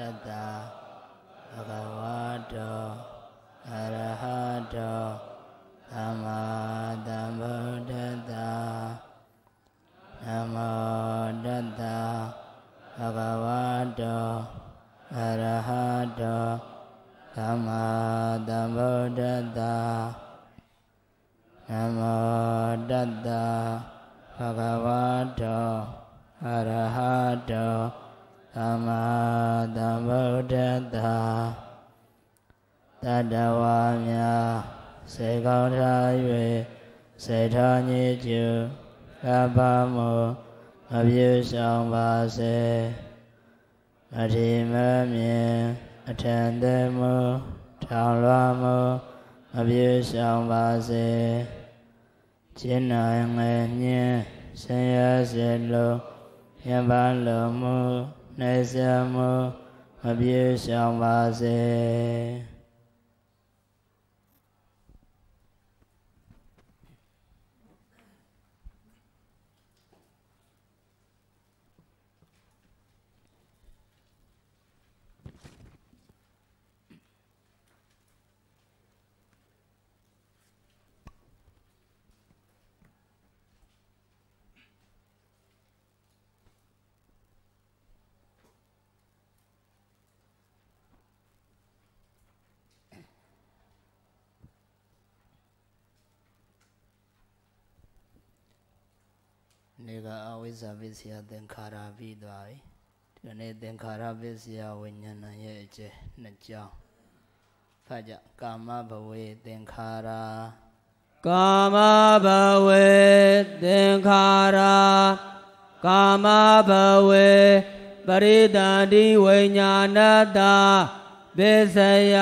တတ္တဘဂဝတောအရဟတောသမ္မာသမ္ဗုဒ္ဓတ္တနမောတတ္တဘဂဝတောအရဟတောသမ္မာသမ္ဗုဒ္ဓတ္တနမောတတ္တဘဂဝတောအရဟတော သမ္မာသမ္ဗုဒ္ဓတ္တတတဝါများစေကောင်းထား၍စေထောညစ်ကျူကပ္ပမောမပြေဆောင်ပါစေအထိမမြင်အထံသေးမထောင်လွှမ်းမမပြေဆောင်ပါစေကျင့်နိုင်ငယ်ညင်းဆင်းရဲစေလို့ယံပါလုံးမှု နေစမှုမပြေဆောင်ပါစေ နေကအဝိဇ္ဇပစ္စယသင်္ခါရပြီးသွားပြီဒီနေ့သင်္ခါရပစ္စယဝိညာဏရဲ့အကျဲနှစ်ကြောင်းဖတ်ကြကာမဘဝေသင်္ခါရကာမဘဝေသင်္ခါရကာမဘဝေပရိသန္တိဝိညာဏတပစ္စယ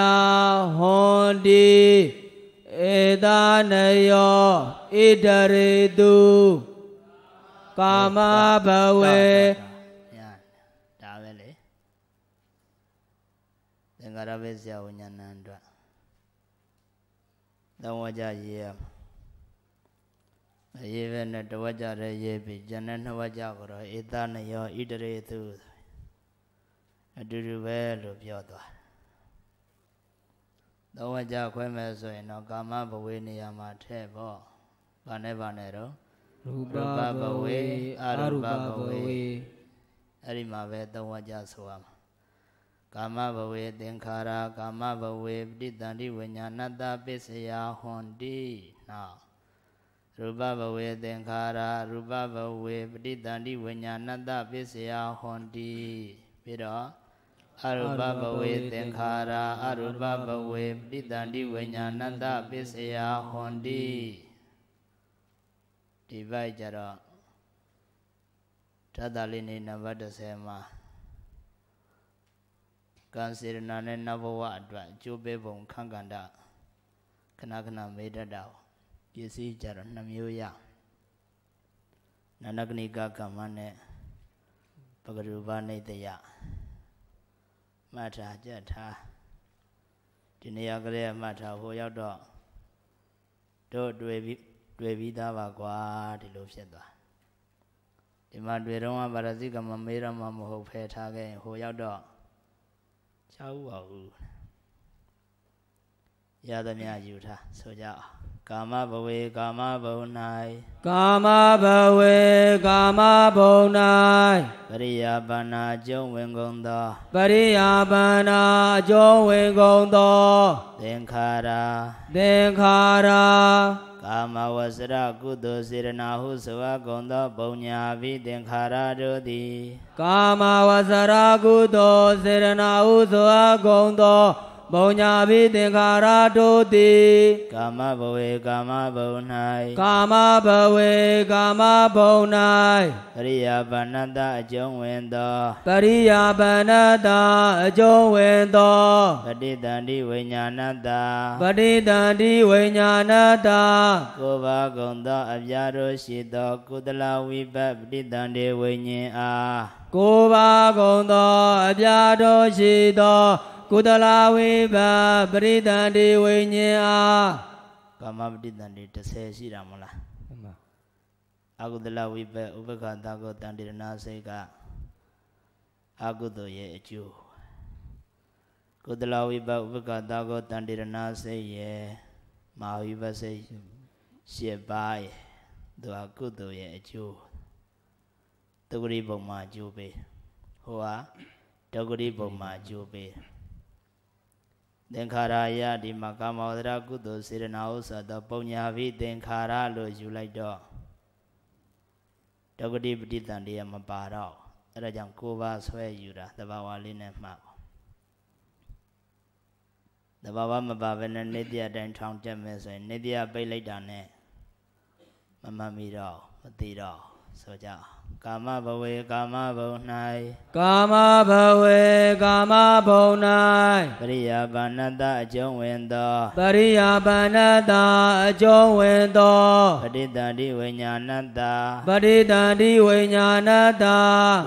ဟွန်တိဧတာနယောဣတရေတု ကာမဘဝေညာဒါပဲလေသင်္ကာရပဲဆရာဝိညာဏအတွက်သုံးဝကြရေးရအရေးပဲနဲ့တဝကြရဲရေးပြီးကျန်တဲ့နှစ်ဝကြကတော့ဧတနယောဣတရေသူအတူတူပဲလို့ပြောသွားသုံးဝကြခွဲမဲ့ဆိုရင်တော့ကာမဘဝေနေရာမှာထည့်ပေါ့ဗာနဲ့ဗာနဲ့တော့ ရူပဘဝေအရူပဘဝေအဲ့ဒီမှာပဲသုံးဝကြဆိုရမှာကာမဘဝေသင်္ခါရကာမဘဝေပဋိသန္တိဝိညာဏတပစ္စယဟွန်တိနောက်ရူပဘဝေသင်္ခါရရူပဘဝေပဋိသန္တိဝိညာဏတပစ္စယဟွန်တိပြီးတော့အရူပဘဝေသင်္ခါရအရူပဘဝေပဋိသန္တိဝိညာဏတပစ္စယဟွန်တိ ဒီဘက်ကြတော့ဓာတ်တာလေးနေနံပါတ်30မှာကံစေရနာနဲ့နဘဝအတွက်အကျိုးပေးပုံခန့်ကန္တခဏခဏမေတ္တာပစ္စည်းကြတော့နှမျိုးရနန္ဒကနိကကမ္မနဲ့ပဂရုပနိတယမှတ်ထားကြထားဒီနေရာကလေးမှတ်ထားဟိုရောက်တော့တို့တွေ့ပြီး တွေ့ပြီးသားပါကွာဒီလိုဖြစ်သွားဒီမှာတွေ့တော့ဗရဇိကမမေးရမှာမဟုတ်ဖယ်ထားခဲ့ဟိုရောက်တော့ချောက်ပါဘူးရသမျှယူထားဆိုကြအောင် ကာမဘဝေကာမဘုံ၌ကာမဘဝေကာမဘုံ၌ပရိယာပါဏာကျုံဝင်ကုန်သောပရိယာပါဏာကျုံဝင်ကုန်သောသင်္ခါရသင်္ခါရကာမဝဆရကုသိုလ်စေရနာဟုဆိုအပ်ကုန်သောပုံညာပိသင်္ခါရတို့သည်ကာမဝဆရကုသိုလ်စေရနာဟုဆိုအပ်ကုန်သော ဘုံညာပိသင်္ခါရတို့သည်ကာမဘဝေကာမဘုံ၌ကာမဘဝေကာမဘုံ၌ပရိယာပဏတအကျုံးဝင်သောပရိယာပဏတအကျုံးဝင်သောပဋိသန္တိဝိညာဏတပဋိသန္တိဝိညာဏတကိုဘာကုံသောအပြာတို့ရှိသောကုသလဝိပတ်ပဋိသန္တိဝိညာဉ်အားကိုဘာကုံသောအပြာတို့ရှိသော ကုသလဝိပပရိသန္တိဝိညာဉ်အားကာမပရိသန္တိ30ရှိတာမလားမှန်ပါအကုသလဝိပဥပက္ခတာကောတန္တိရဏစိတ်ကအကုသိုလ်ရဲ့အကျိုးကုသလဝိပဥပကတာကိုတန်တိရဏစိတ်ရဲ့မဟာဝိပစိတ်ရှစ်ပါးရဲ့သူဟာကုသိုလ်ရဲ့အကျိုးတုဂရိပုံမှာအကျိုးပေးဟိုဟာဒုက္ခရိပုံမှာအကျိုးပေး သင်္ခါရယဒီမှာကာမဝဒရာကုသိုလ်စေရနာဥစ္စာသောပုံညာဘိသင်္ခါရလို့ယူလိုက်တော့ဒုက္ခတိပဋိသန္တရားမပါတော့အဲ့ဒါကြောင့်ကိုးပါဆွဲယူတာသဘာဝလေးနဲ့မှတ်ပါသဘာဝမပါဘဲနဲ့နေတရားတိုင်းထောင်တက်မယ်ဆိုရင်နေတရားပိတ်လိုက်တာနဲ့မမှတ်မိတော့မသိတော့ ဆိုကြအောင်ကာမဘဝေကာမဘုံ၌ကာမဘဝေကာမဘုံ၌ပရိယာဘာဏတအကျုံးဝင်သောပရိယာဘာဏတအကျုံးဝင်သောပဋိသန္တိဝိညာဏတပဋိသန္တိဝိညာဏတ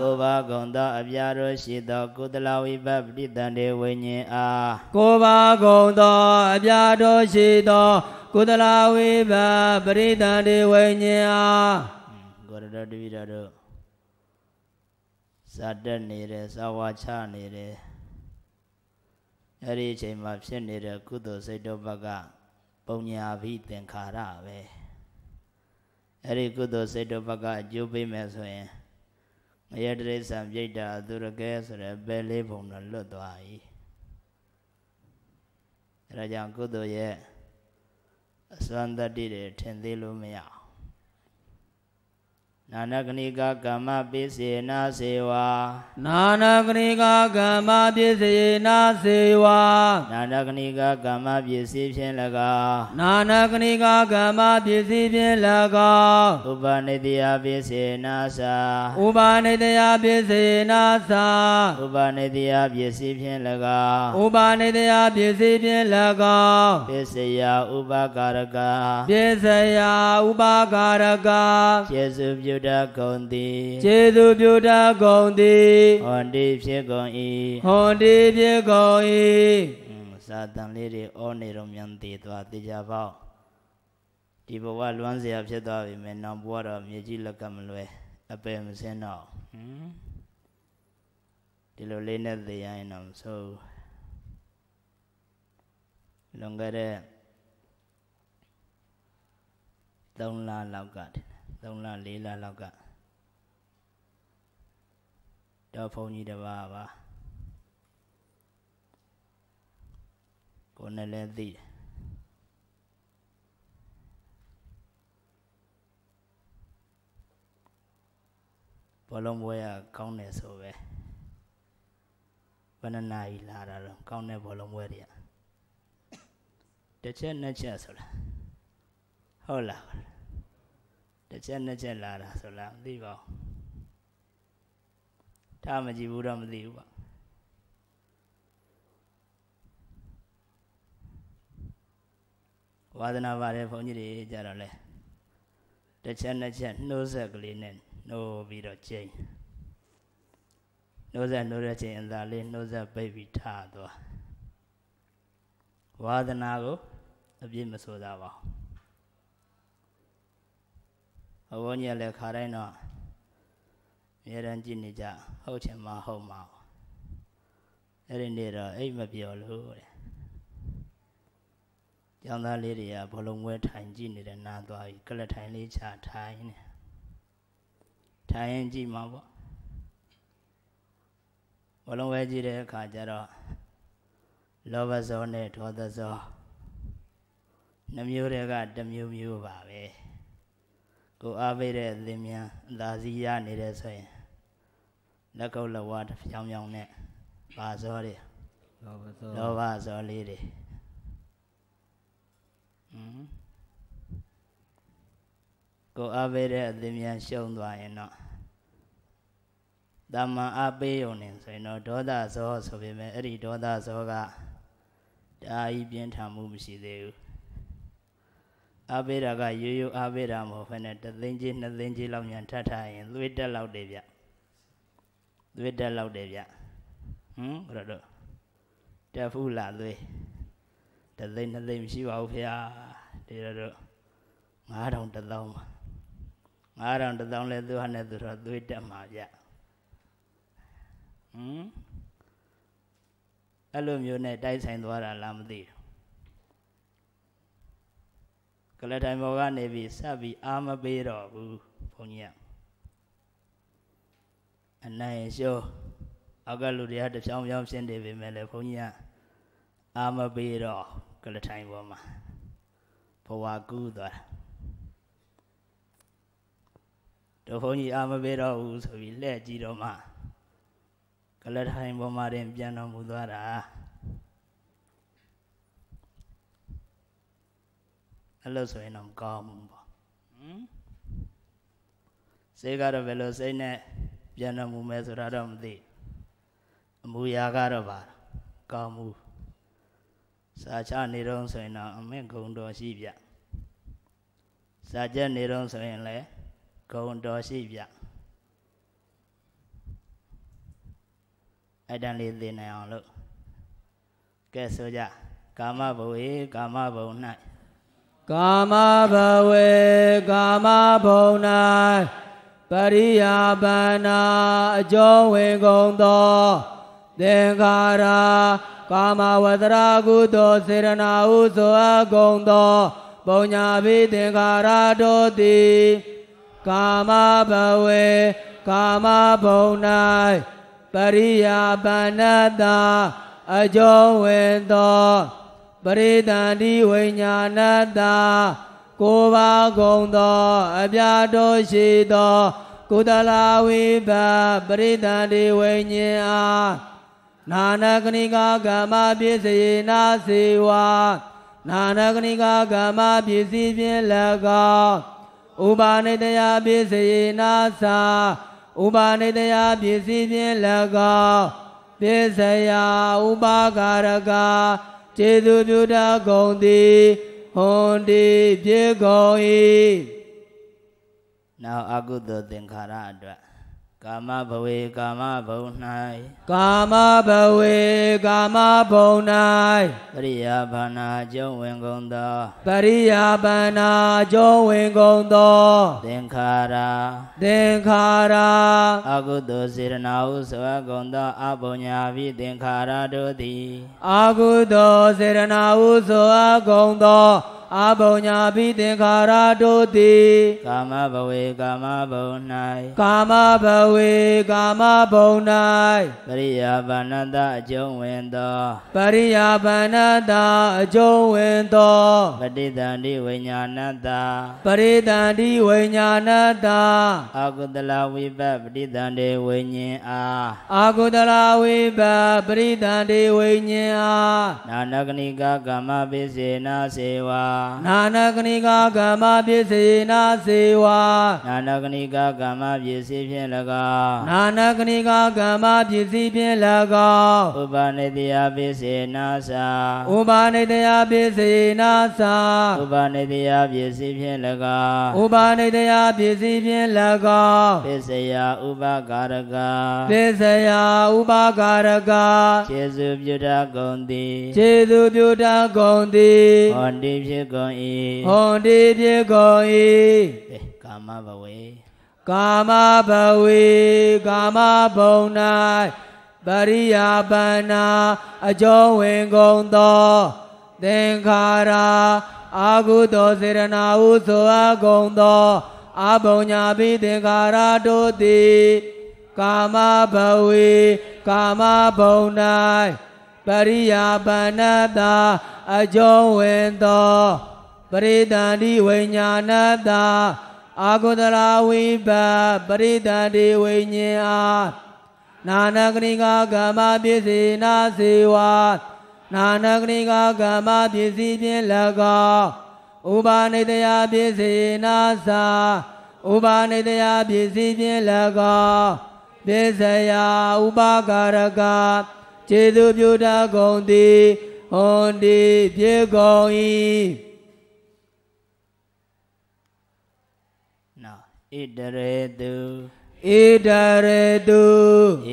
ကိုဘာကုံသောအပြာတို့ရှိသောကုသလဝိပပဋိသန္တိဝိညာဉ်အားကိုဘာကုံသောအပြာတို့ရှိသောကုသလဝိပပဋိသန္တိဝိညာဉ်အား ကိုရတော်တပိတော်တို့ဇာတက်နေတယ်ဇာဝါချနေတယ်အဲ့ဒီအချိန်မှာဖြစ်နေတဲ့ကုသိုလ်စိတ်တို့ဘက်ကပုံညာဘိသင်္ခါရပဲအဲ့ဒီကုသိုလ်စိတ်တို့ဘက်ကအကျိုးပေးမယ်ဆိုရင်ငရတရိစ္ဆာန်ပြိတ္တာသူရကဲဆိုတဲ့ဘယ်လေးပုံတော့လွတ်သွားပြီအဲဒါကြောင့်ကုသိုလ်ရဲ့အစွမ်းတတ္တိတွေထင်သေးလို့မရအောင် နာနကနိကကမ္မပိစေနာစေဝါနာနကနိကကမ္မပိစေနာစေဝါနာနကနိကကမ္မပစ္စည်းဖြင့်၎င်းနာနကနိကကမ္မပစ္စည်းဖြင့်၎င်းဥပနိတယပစ္စေနာသာဥပနိတယပစ္စေနာသာဥပနိတယပစ္စည်းဖြင့်၎င်းဥပနိတယပစ္စည်းဖြင့်၎င်းပစ္စယဥပကာရကပစ္စယဥပကာရကယေစုပြုတဂုံသည်ကျေသူပြုတဂုံသည်ဟောတိဖြစ်ကုန်၏ဟောတိဖြစ်ကုန်၏စာတန်လေးတွေဩနေတော့မြန်သေးသွားတေချာပေါ့ဒီဘဝလွမ်းเสียဖြစ်သွားပြီမယ်နောက်ဘဝတော့မြေကြီးလက်ကမလွယ်အပယ်မစင်းတော့ဟမ်ဒီလိုလေးနဲ့သိရရင်တော့မဆိုးလွန်ခဲ့တဲ့3လလောက်ကတည်း 3လ4လလောက်ကတော့ဘုန်းကြီးတစ်ပါးပါကိုယ်နဲ့လည်းသိတယ်ဘောလုံးပွဲကကောင်းတယ်ဆိုပဲဘယ်နှနာရီလာတာတော့ကောင်းတဲ့ဘောလုံးပွဲတွေကတစ်ချက်နှစ်ချက်ဆိုလားဟုတ်လား တစ်ချက်နှစ်ချက်လာတာဆိုလားမသိပါဘူးထားမကြည့်ဘူးတော့မသိဘူးပေါ့ဝါသနာပါတယ်ဘုန်းကြီးတွေကြတော့လဲတစ်ချက်နှစ်ချက်နှိုးဆက်ကလေးနဲ့နှိုးပြီးတော့ကျိန်နှိုးဆက်နှိုးတဲ့ချိန်အသာလေးနှိုးဆက်ပိတ်ပြီးထားသွားဝါသနာကိုအပြည့်မဆိုသာပါဘူး ဘဝညက်လည်းခါတိုင်းတော့အများတန်းကြည့်နေကြဟုတ်ချင်မှဟုတ်မှာအဲ့ဒီနေ့တော့အိတ်မပြောလို့တဲ့ကျောင်းသားလေးတွေကဘလုံးဝဲထိုင်ကြည့်နေတဲ့နားသွားပြီကလထိုင်လေးချထိုင်နေထိုင်ရင်ကြည့်မှာပေါ့ဘလုံးဝဲကြည့်တဲ့အခါကျတော့လောဘဇောနဲ့ဒေါသဇောနှမျိုးတွေကတစ်မျိုးမျိုးပါပဲ ကိုအားပေးတဲ့အသင်များအသာစီရနေတယ်ဆိုရင်လက်ကုပ်လက်ဝါးတစ်ပြောင်ပြောင်နဲ့ပါစောတွေလောဘစောလောဘစောလေးတွေဟမ်ကိုအားပေးတဲ့အသင်များရှုံးသွားရင်တော့တမန်အားပေးုံနေဆိုရင်တော့ဒေါသဇောဆိုပေမဲ့အဲ့ဒီဒေါသဇောကဒါကြီးပြင်းထန်မှုမရှိသေးဘူး အားပေးတာကရိုးရိုးအားပေးတာမဟုတ်ဘဲနဲ့တသိန်းကြီးနှစ်သိန်းကြီးလောက်ညာထပ်ထားရင်သွေးတက်လောက်တယ်ဗျသွေးတက်လောက်တယ်ဗျဟမ်ဘုရားတို့တက်ဖူးလာသွေးတသိန်းနှစ်သိန်းမရှိပါဘူးဖေဟာဒီတော့9000တသောင်းပါ9000တသောင်းလဲသူဟာနဲ့သူတော့သွေးတက်မှာဗျဟမ်အဲ့လိုမျိုးနဲ့တိုက်ဆိုင်သွားတာလားမသိဘူး ကလထိုင်ဘောကနေပြီးဆက်ပြီးအာမပေးတော့ဘူးဘုန်းကြီးကအနိုင်ရှောအောက်ကလူတွေကတဖြောင်းဖြောင်းဖြစ်နေပေမဲ့လည်းဘုန်းကြီးကအာမပေးတော့ကလထိုင်ဘောမှာဘဝကူးသွားတာတို့ဘုန်းကြီးအာမပေးတော့ဘူးဆိုပြီးလှည့်ကြည့်တော့မှကလထိုင်ဘောမှာတင်ပြန်တော်မူသွားတာ အဲ့လိုဆိုရင်တော့မကောင်းဘူးပေါ့ဟမ်စိတ်ကတော့ဘယ်လိုစိတ်နဲ့ပြန်တော်မူမယ်ဆိုတာတော့မသိအမူအရာကတော့ပါကောင်းမှုစာချနေတော့ဆိုရင်တော့အမင်းဂုံတော်ရှိဗျစာကြက်နေတော့ဆိုရင်လည်းဂုံတော်ရှိဗျအဲ့တန်လေးသိနိုင်အောင်လို့ကဲဆိုကြကာမဘဝေကာမဘုံ၌ ကာမဘဝေကာမဘုံ၌ပရိယာပနာအကျော်ဝင်ကုန်သောသင်္ခါရကာမဝတ္တရာကုသိုလ်စေရနာဟုဆိုအပ်ကုန်သောပုံညာဘိသင်္ခါရတို့သည်ကာမဘဝေကာမဘုံ၌ပရိယာပဏတ္တအကျော်ဝင်သော ပရိသန္တိဝိညာဏတ္တကိုယ်ပါကုန်သောအပြာတို့ရှိသောကုသလဝိပပရိသန္တိဝိညာဉ်အားနာနကဏိကာကမ္မပစ္စယေနာစေဝါနာနကဏိကာကမ္မပစ္စည်းဖြင့်၎င်းဥပါနေတယပစ္စယေနာသာဥပါနေတယပစ္စည်းဖြင့်၎င်းပစ္စယဥပါကာရက ကျေသူပြုတတ်ကုန်သည်ဟွန်ဒီပြေကုန်၏နောက်အကုသိုလ်သင်္ခါရအတွက် ကာမဘဝေကာမဘုံ၌ကာမဘဝေကာမဘုံ၌ပရိယာဘာနာကျုံဝင်ကုန်သောပရိယာဘာနာကျုံဝင်ကုန်သောသင်္ခါရသင်္ခါရအကုသိုလ်စေရနာဟုဆိုအပ်ကုန်သောအပုညာပိသင်္ခါရတို့သည်အကုသိုလ်စေရနာဟုဆိုအပ်ကုန်သော အာဘုံညာပိသင်္ခါရတို့သည်ကာမဘဝေကာမဘုံ၌ကာမဘဝေကာမဘုံ၌ပရိယာဘာဏတအကျုံးဝင်သောပရိယာဘာဏတအကျုံးဝင်သောပဋိသန္တိဝိညာဏတပရိသန္တိဝိညာဏတအာကုတလဝိပပဋိသန္တိဝိညာဉ်အားအာကုတလဝိပပရိသန္တိဝိညာဉ်အားနာနဂနိကကမ္မပိစေနာစေဝါနာနကဏိကာကမ္မပစ္စည်းနာစေဝါနာနကဏိကာကမ္မပစ္စည်းဖြင့်၎င်းနာနကဏိကာကမ္မပစ္စည်းဖြင့်၎င်းဥပနိတယပစ္စည်းနာသာဥပနိတယပစ္စည်းနာသာဥပနိတယပစ္စည်းဖြင့်၎င်းဥပနိတယပစ္စည်းဖြင့်၎င်းပစ္စယဥပကာရကပစ္စယဥပကာရကခြေစုပြုတဂုံတိခြေစုပြုတဂုံတိဟောတိဖြစ်ကုန်၏ဟွန်တိဖြစ်ကုန်၏ကာမဘဝေကာမဘဝေကာမဘုံ၌ပရိယာပနာအကျော်ဝင်ကုန်သောသင်္ခါရအာဟုသောစေရနာဟုဆိုအပ်ကုန်သောအဘုံညာပိသင်္ခါရတို့သည်ကာမဘဝေကာမဘုံ၌ပရိယာပဏတ္တ အကျော်ဝင်သောပရိသန္တိဝိညာဏတအာဂုတရာဝိပပရိသန္တိဝိညာဉ်အားနာနကနိကာကမ္မပစ္စည်းနာစေဝါနာနကနိကာကမ္မပစ္စည်းဖြင့်၎င်းဥပါနေတယပစ္စည်းနာသာဥပါနေတယပစ္စည်းဖြင့်၎င်းပစ္စယဥပါကာရကခြေသူပြုတတ်ကုန်သည် ဟွန်ဒီပြေကုန်၏ဣတရေတု ဧတရေတု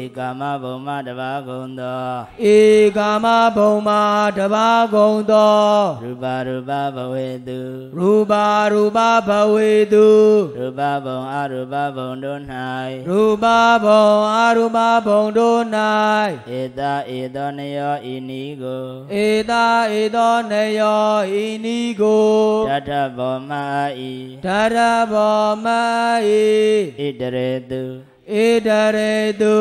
ဧကာမဘုံမတဘာကုံသောဧကာမဘုံမာတဘာကုံသောရူပရူပဘဝေတုရူပါရူပဘဝေတုရူပဘုံအရူပဘုံတို့၌ရူပဘုံအာရူပဘုံတို့၌ဧတာဧသောနယောဤနီကိုဧတာဧသောနယောဤနီကိုတတ္ထဘောမအာဤဓာရဘောမဤဣတရေတုဧတရေတု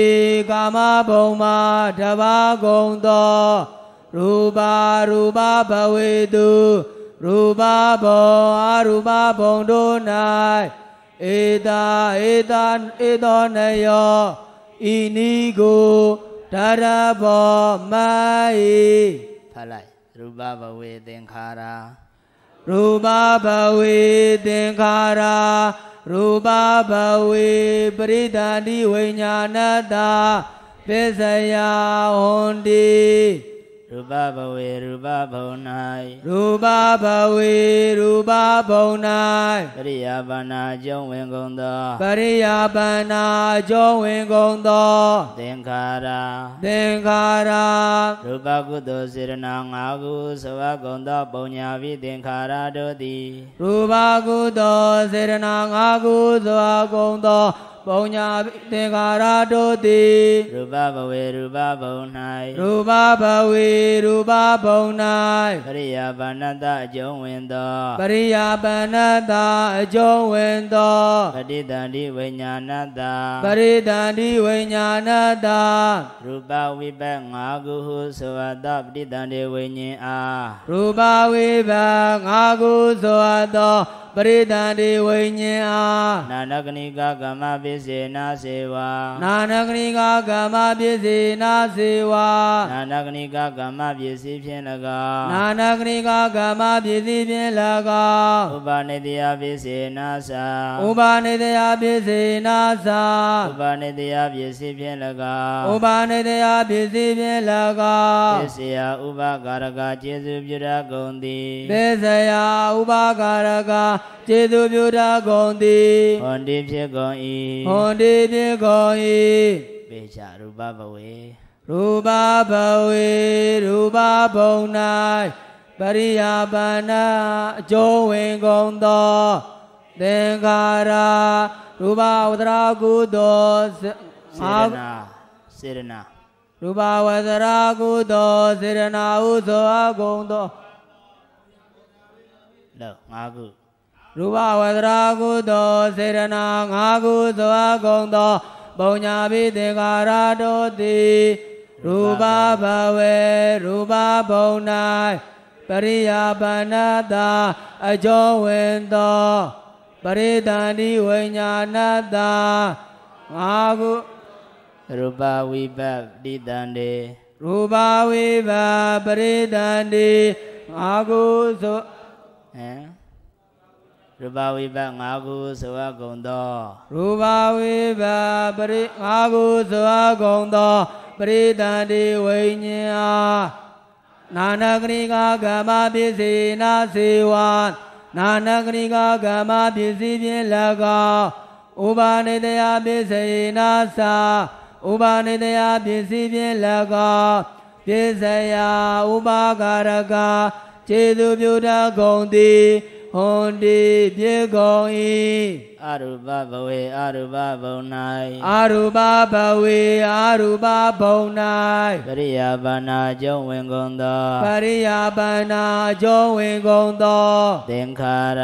ဧကာမဘုံမာတဘာကုံသောရူပါရူပဘဝေတုရူပဘုံအာရူပဘုံတို့၌ဧတာဧတာဧသောနယောဤနီကိုဓာရဘောမဤဖတ်လိုက်ရူပဘဝေသင်္ခါရာရူပဘဝေသင်္ခါရာ ရူပဘဝေပရိသန္တိဝိညာဏတပစ္စယဟွန်တိ ရူပဘဝေရူပဘုံ၌ရူပဘဝေရူပဘုံပရိယာပါဏာကျုံဝင်ကုန်သော၌ပရိယာပန္နာအကျော်ဝင်ကုန်သောသင်္ခါရာသင်္ခါရာရူပကုသိုလ်စေရနာ၅ခုသဝကုန်သောပုံညာပိသင်္ခါရတို့သည်ရူပကုသောစေရနာငါးခုသောကုန်သော ပုံညာသင်္ခါရတို့သည်ရူပဘဝေရူပဘုံ၌ရူပဘဝေရူပဘုံပ၌ရိယာပါဏတအကျုံဝင်သောပရိယာပဏတ္တာအကျုံးဝင်သောပဋိသန္တိဝိညာဏတပရိသန္တိဝိညာဏတ္တာရူပဝိပတ်၅ခုဟုဆိုအပ်သောပဋိသန္တိဝိညာဉ်အားရူပဝိဘငါကုသောအပ်သောပရိသန္တိဝိညာဉ်အားနာနကနိကကမ္မပိစေနာစေဝါနာနဂရိကကမ္မပစ္စေနာစေဝါနာနကနိကကမ္မပစ္စည်းဖြင့်၎နာင်းနဂရိကကမ္မပစ္စည်းဖြင့်၎င်းဥပနိတယပိစေနာသာဥပါနေတယပစ္စေနာသာဥပနိတယပစ္စည်းဖြင့်၎င်းဥပါနေတယပစ္စည်းဖြင့်၎င်းပစ္စယဥပကာရကကျေစုပြုရကုန်သည်သေစရာဥပါကာရက ကျေသူပြုတာကုန်သည်ဟွန်တိဖြစ်ကုန်၏ဟွန်ဒီပြေကုန်၏ပေချရူပဘဝေရူပဘဝေရူပဘုံ၌ပရိယာပါဏအကျိုးဝင်ကုန်သောသင်္ခါရရူပဝတရာကုသောစစေရအာနာစေရနာရူပဝတရာကုသောစေရနာဥသောအကုန်သောလောငါးခု ရူပဝတရာကုသောစေရနာငါးခုသောအကုန်သောပုံညာပိသင်္ခါရတို့သည်ရူပဘဝေရူပဘုံ၌ပရိယာပဏတ္တာအကျော်ဝင်သောပရိသန္တိဝိညာဏတ္တာငါးခုရူပဝိပတ်ပဋိသန္တေရူပဝိဘပရိသန္တိငါးခုသောဟမ် ရူပဝိပတ်၅ခုဆိုအပ်ကုန်သောရူပဝိဘပရိငါးခုသောအကုန်သောပရိသန္တိဝိညာဉ်အားနာနဂရိကကမ္မပစ္စေနာစေဝါနာနဂရိကကမ္မပစ္စည်းဖြင့်၎င်းဥပါနေတယပစ္စေနာသာဥပါနေတယပစ္စည်းဖြင့်၎င်းပစ္စယဥပါကာရကခြေသူပြုတတ်ကုန်သည် ဟွန်ဒီပြေကုန်၏အရူပဘဝေအရူပဘုံ၌အာရူပဘဝေအာရူပဘုံပရိယာပါဏာကျုံဝင်ကုန်သော၌ပရိယာပန္နာအကျုံးဝင်ကုန်သောသင်္ခါရ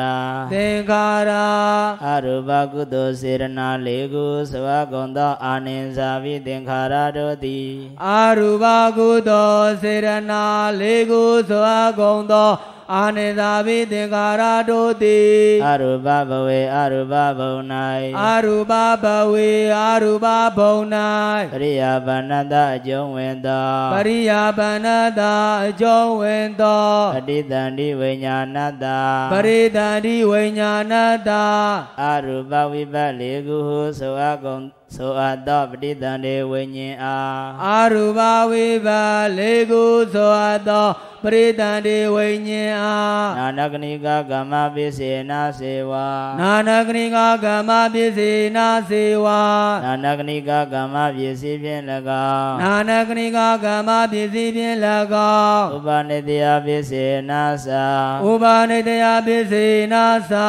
သင်္ခါရအရူပကုသိုလ်စေရနာ၄ခုဆိုအပ်ကုန်သောအာနိဇာပိသင်္ခါရတို့သည်အာရူပကုသိုလ်စေရနာလေးခုသောအကုန်သော အာနိသာဘိသင်္ခါရတို့သည်အရူပဘဝေအရူပဘုံအာရူပဘဝေအာရူပဘုံ၌၌ပရိယာပါဏတအကျုံဝင်သောပရိယာပန္နတာအကျုံးဝင်သောပဋိသန္တိဝိညာဏတ္တာပရိသန္တိဝိညာဏတာအရူပဝိပတ်လေးခုဟုဆိုအပ်ကုန်ဆိုအပ်သောပဋိသန္ဓေဝိညာဉ်အားအာရူပဝိပါလေးခုသောအပ်သော ပရိသန္တိဝိညာဉ်အားနာနကနိကကမ္မပိစေနာစေဝါနာနကနိကကမ္မပစ္စေနာစေဝါနာနကနိကကမ္မပစ္စည်းဖြင့်၎င်းနာနကနိကကမ္မပစ္စည်းဖြင့်၎င်းဥပနိတယပစ္စေနာသာဥပါနေတယပစ္စေနာသာ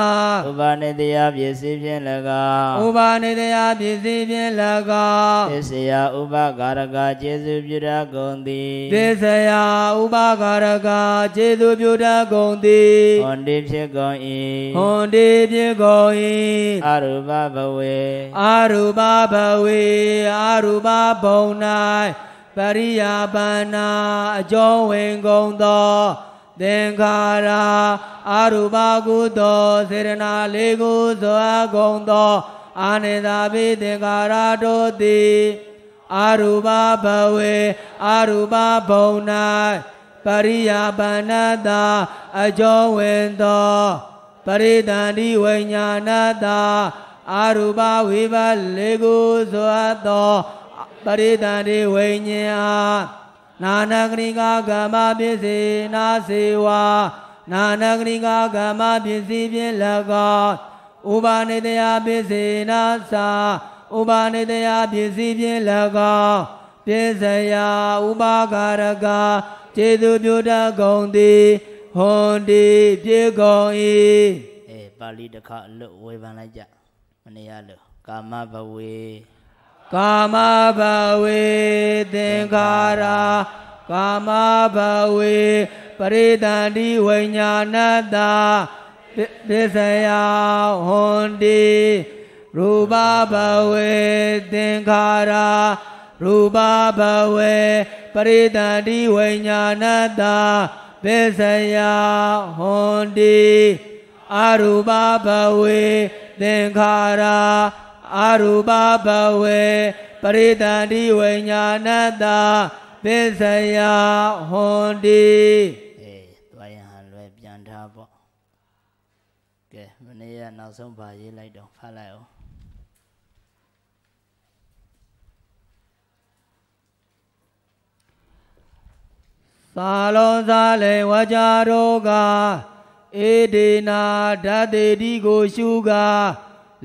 ဥပနိတယပစ္စည်းဖြင့်၎င်းဥပါနေတယပစ္စည်းဖြင့်၎င်းပစ္စယဥပကာရကကျေစုပြုရကုန်သည်သစ္စယဥပါကာရကခြေသူပြုတတ်ကုန်သည်ဟွန်တိဖြစ်ကုန်၏ဟွန်ဒီဖြစ်ကုန်၏အရူပဘဝေအာရူပဘဝေအာရူပဘုံ၌ပရိယာပန္နာအကျော်ဝင်ကုန်သောသင်္ခါရအာရူပကုသောစေရနာလေးခုသောအကုန်သောအာနေသာပိသင်္ခါရတို့သည်အာရူပဘဝေအာရူပဘုံ၌ ပရိယာပန္နတာအကျော်ဝင်သောပရိသန္တိဝိညာဏတာအာရူပဝိပလေကုသောအပ်သောပရိသန္တိဝိညာဉ်အားနာနဂရိကကမ္မပစ္စေနာစေဝါနာနဂရိကကမ္မပစ္စည်းဖြင့်၎င်းဥပါနေတယပစ္စေနာသာဥပါနေတယပစ္စည်းဖြင့်၎င်းပစ္စယဥပါကာရက ခြေသူပြုတတ်ကုန်သည်ဟွန်ဒီပြေကုန်၏အေးပါဠိတစ်ခါအလွတ်ဝေဖန်လိုက်ကြမနေရလို့ကာမဘဝေကာမဘဝေသင်္ခါရကာမဘဝေပရိသန္တိဝိညာဏတပစ္စယဟွန်တိရူပဘဝေသင်္ခါရ ရူပဘဝေပရိသန္တိဝိညာဏတပစ္စယဟွန်တိအရူပဘဝေသင်္ခါရအာရူပဘဝေပရိသန္တိဝိညာဏတပစ္စယဟွန်တိအေးသွားရင်ဟန်လွယ်ပြန်ထားပေါ့ကဲမနေ့ကနောက်ဆုံးပါရေးလိုက်တော့ဖတ်လိုက်အောင် သာလောဇာလေဝကြရောကဧဒေနာဓာတေတိကိုရှုကာ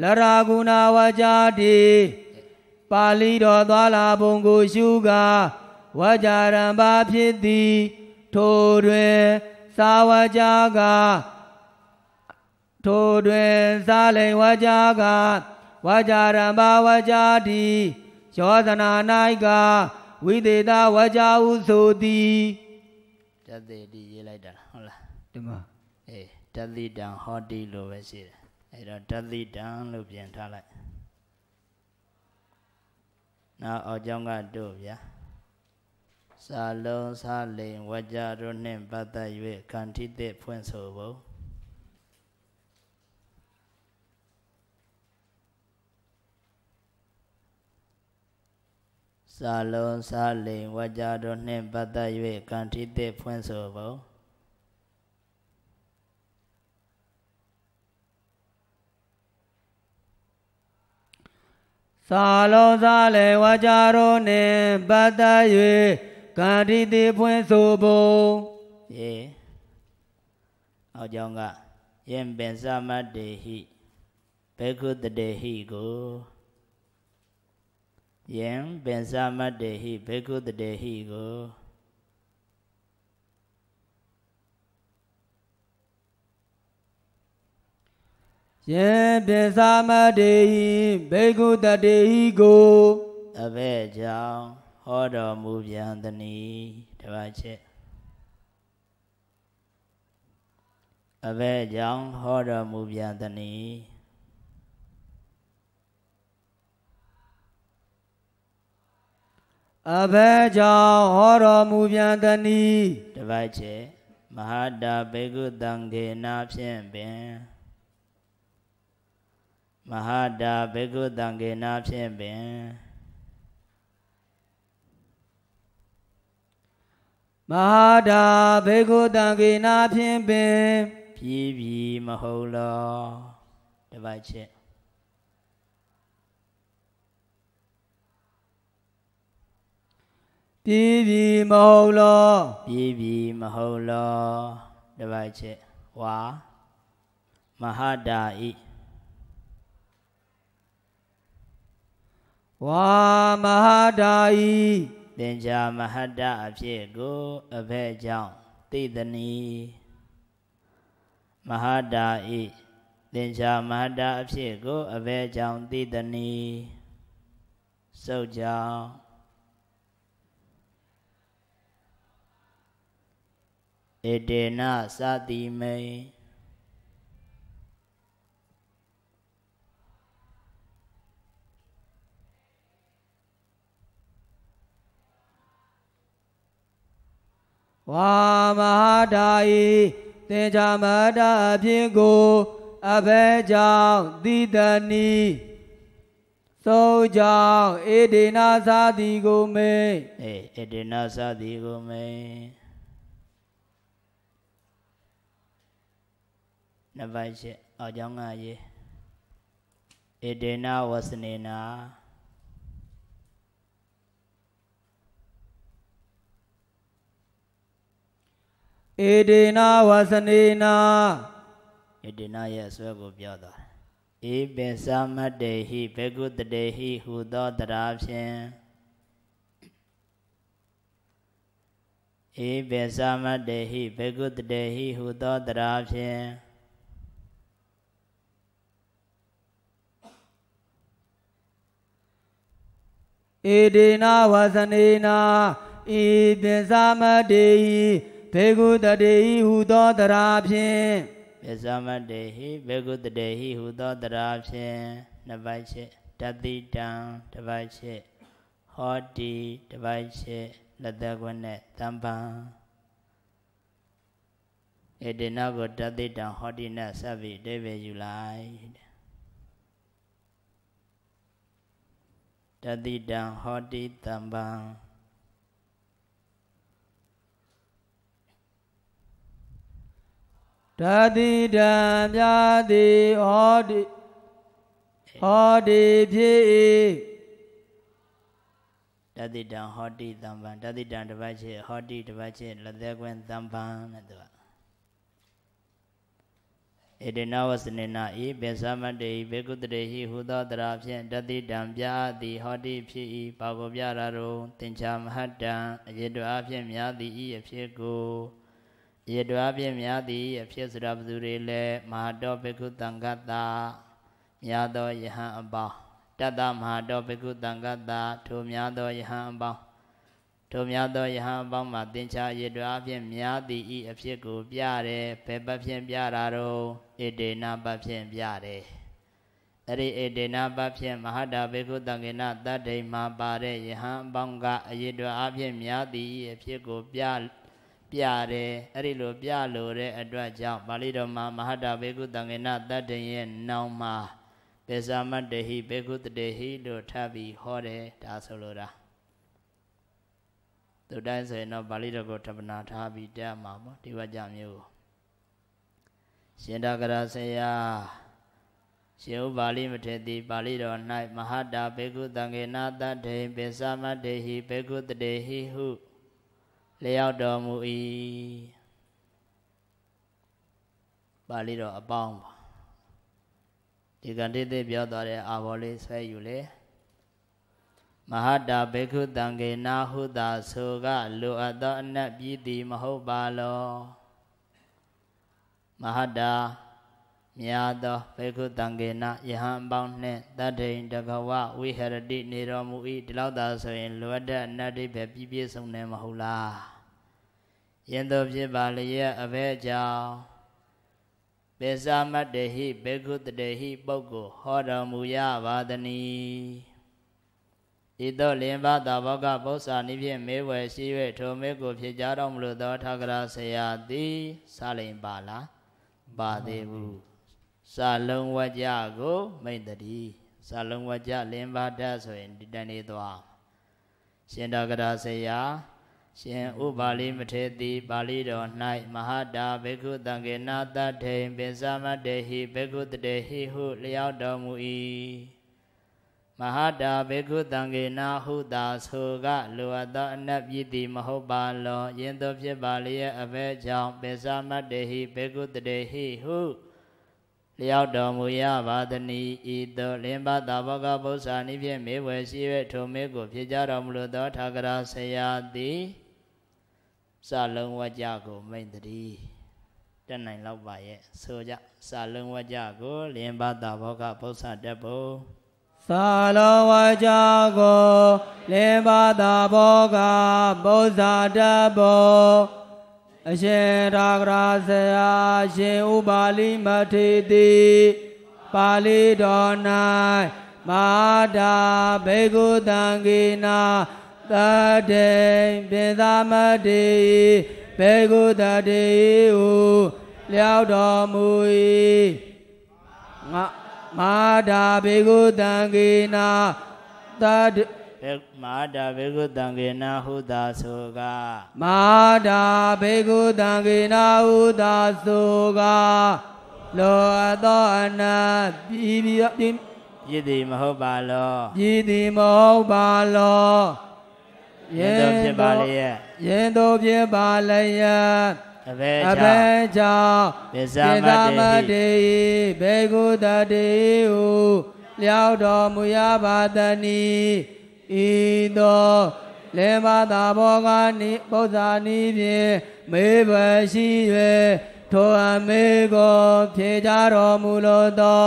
လရာဂုဏဝကြတိပါဠိတော်သွားလာပုံကိုရှုကာဝကြရံပါဖြစ်သည်ထိုတွင်သာဝကြကထိုတွင်သာလိန်ဝကြကဝကြရံပါဝကြတိယောသနာ၌ကဝိသေသဝကြဟုဆိုသည် တသေတိရေးလိုက်တာဟုတ်လားဒီမှာအေးတတိတံဟောတိလို့ပဲရှိတယ်အဲ့တော့တတိတံလို့ပြန်ထားလိုက်နောက်အောက်ကြောင်းကတို့ဗျာစာလုံးစာလိန်ဝကြတို့နှင့်ပတ်သက်၍ကန္တိတိဖွင့်ဆိုဖို့ စာလုံးစာလိန်ဝကြတို့နှင့်ပတ်သက်၍ကန္တိတိဖွင့်ဆိုဖို့သာလောဇာလေဝါကြရောနှင့်ပတ်သက်၍ဂန္ဓိတိဖွင့်ဆိုပုံယေအောက်ကြောင်းကယင်ပင်စမတ္တေဟိဘေကုတတေဟိကို ယင်ပင်စမတ္တေဟိဘေကုတတေဟိကိုယေပိသမတေဟိဘေကုတတေဟိကိုအဘဲကြောင့်ဟောတော်မူပြန်သနည်းတပါးချက်အဘဲကြောင့်ဟောတော်မူပြန်သနည်း အဘဲကြောင့်ဟောတော်မူပြန်တနည်းတပတ်ချက်မဟာတာဘေကုတံခေနာဖြင့်ပင်မဟာတာဘေကုတံခေနာဖြင့်ပင်မဟာတာဘေကုတံကေနာဖြင့်ပင်ပြည်ပြည်မဟုတ်လောတပတ်ချ ပြည်ပြည်မဟုတ်လောပြည်ပြည်မဟုတ်လောတပိုက်ချက်ဝါမဟာတာဤဝါမဟာတာဤသင်္ချာမဟတ္တအဖြစ်ကိုအဘဲကြောင့်သိသနီမဟာတာဤသင်္ချာမဟတ္တအဖြစ်ကိုအဘဲကြောင့်သိသနီစုတ်ကြောင့် ဧတေနသတိမိန်ဝါမဟာတာဤသင်္ချာမဟာတာအဖြစ်ကိုအဘဲကြောင့်တိတနီသို့ကြောင့်ဧဒေနာသာတိကိုမေအေဧတေနသတိကိုမိန် နဘိုက်ချက်အောက်ကြောင်းကရေဧတေနဝစနေနာဧဒေနာဝစနေနာဧတေနရဲ့အစွဲကိုပြောသွားတယ်ဧပင်သမတ္တေဟိဘေကုတတေဟိဟူသောတရားဖြင့်ဧပင်သမတ္တေဟိဘေကုတတေဟိဟူသောတရားဖြင့် ဧဒေနာဝစနေနာဤပင်သမတေဟိဘေကုတတေဟိဟူသောတရားဖြင့်ပစ္သမတ္တေဟိဘေကုတတေဟိဟူသောတရားဖြင့်နှစ်ပိုက်ချက်တတိတံတစ်ပိုက်ချက်ဟောတိတစ်ပိုက်ချက်လက်သက်ခွနဲ့တမ္ပံဧတေနကိုတတိတံဟောတိနဲ့ဆက်ပြီးအဓိပ္ပာယ်ယူလိုက် တဲ့တတိတံဟောတိတမ္ပံဓာတိတံမြာတိဟောတိဟောတိဖြစ်၏တတိတံဟောတိတမ္ပံတတိတံတစ်ပတ်ချက်ဟောတိတစ်ပတ်ချက်လက်သက်ခွင့်တမ္ပံတဲ့သူက ဧတေနဝစနေနာဤဘေသမတ္တေဘေကုတတေဟိဟူသောတရာဖြင့်တတိတံပြာတိဟောတိဖြစ်၏ပါကိုပြရာရောသင်္ချာမဟတ္တံအယေတဝအဖြစ်များသည်ဤအဖြစ်ကိုအယေတဝအဖြစ်များသည်ဤအဖြစ်စရာဘသူတွေလဲမဟာတောဘေကုတံဂတ္တာများသောယဟန်အပေါင်းတတ္တမဟာတောဘိက္ခုတံကတ္တာထိုများသောယဟန်အပေါင်း ထိုများသောယဟန်အပေါင်းမှာသင်္ချာရည်တွအဖြင့်များသည်ဤအဖြစ်ကိုပြတယ်ဘယ်ပတ်ဖြင့်ပြတာတော့ဣတေနပတ်ဖြင့်ပြတယ်အဲ့ဒီဣတေနပတ်ဖြင့်မဟာတာဘိက္ခုတံကေနတတ္တိမှာပါတဲ့ယဟန်အပေါင်းကအရည်တွအဖြင့်များသည်ဤအဖြစ်ကိုပြပြတယ်အဲ့ဒီလိုပြလို့တဲ့အတွက်ကြောင့်ပါဠိတော်မှာမဟာတာဘိက္ခုတံကေနတတ္တိရဲ့နောင်မှာပေဇာမတ္တဟိဘေကုတတေဟိလို့ထပ်ပြီးဟောတယ်ဒါဆိုလိုတာ သူတိုင်းဆိုရင်တော့ပါဠိတော်ကိုထပ်ပနာထားပြီးတက်မှာပေါ့ဒီဝကြမျိုးကိုရှင်တဂရဆရာရှင်ဥပါဠိမထေတိပါဠိတော်၌မဟာတာဘေကုတံကေနတတ္ထေပေဇာမတ္တေဟိဘေကုတတေဟိဟုလျောက်တော်မူ၏ပါဠိတော်အပေါင်းပါဒီကတိသိပြောသွားတဲ့အာဘောလေးဆွဲယူလေ မဟာတာဘေခုတံကေနာဟုတာဆိုကလိုအပ်သောအနတ်ပြည်သည်မဟုတ်ပါလောမဟာတာမြာသောဘေခုတံကေနာယဟန်ပေါင်းနှင့်တတ္ထိန်တကဝဝိဟရတိနေတော်မူ၏ဒီလောက်သာဆိုရင်လိုအပ်တဲ့အနတ်တွေပဲပြည့်ပြည့်စုံတယ်မဟုတ်လားယင်တို့ဖြစ်ပါလျက်အဘဲကြောင့်ပေဇာမတ္တဟိဘေကုတတေဟိပုဂ္ဂိုလ်ဟောတော်မူရပါသနည်း ဤသို့လင်ဘာတာဘောကပု္ပ္ပာနိဖြင့်မေးဝယ်ရှိ၍ထိုမေးကိုဖြေကြားတော်မူလိုသောထာဂရဆရာသည်စာလိန်ပါလားပါသေးဘူးစာလုံးဝကြကိုမိတ်တည်းစာလုံးဝကြလင်ဘာတတ်ဆိုရင်ဒီတန်နေသွားရှင်ထာဂရဆရာရှင်ဥပါလိမထေတိပါဠိတော်၌မဟာတာဘေကုတံကေနာတထေပင်စမတေဟိဘေကုတတေဟိဟုလျောက်တော်မူ၏ မဟာတာဘေကုတံကေနာဟုတာဆိုကလိုအပ်သောအနတ်ပြည်သည်မဟုတ်ပါလောယင်းသောဖြစ်ပါလျက်အဘဲကြောင့်ပိစာမတ္တေဟိဘေကုတတေဟိဟုလျောက်တော်မူရပါသနည်းဤသို့လင်ပါတာဘောကဗုဇာနိဖြင့်မေဝယ်ရှိ၍ထိုမေကိုဖြစ်ကြတော်မူသောထာဂရဆရာသည်စလုံးဝကြကိုမိန်တည်းတက်နိုင်လောက်ပါရဲ့ဆိုကြစလုံးဝကြကိုလင်ပါတာဘောကဗုဇာတက်ဖို့ သာလောဝါကြကိုလင်ပါတာဘောကဗုဇာတက်ဖို့အရှင်ရာဂရာဆရာရှင်ဥပါလိမထေတိပါဠိတော်၌မဟာတာဘေကုတံကိနာတတေပိသမတေဘေကုတတေဟုလျောက်တော်မူ၏ငါ မဟာတာဘေကုတံကိနာတတေဘေမဟာတာဘေကုတံကေနာဟုသာဆိုကမဟာတာဘေကုတံကေနာဟုသာဆိုကလောအသောအနတ်ပြည်ပြည်ပြည့်သည်မဟုတ်ပါလောပြည်သည်မဟုတ်ပါလောယင်းတို့ဖြစ်ပါလျက်ယင်းတို့ဖြစ်ပါလျက် အဘဲအဘဲကြောင့်ပိသမတေဘေကုတတေဟုလျောက်တော်မူရပါတနည်းဤသောလေမသာဘောကနိပု္ပ္ပာနိဖြင့်မေဘရှိ၍ထိုအမေကိုဖြေကြတော်မူလိုသော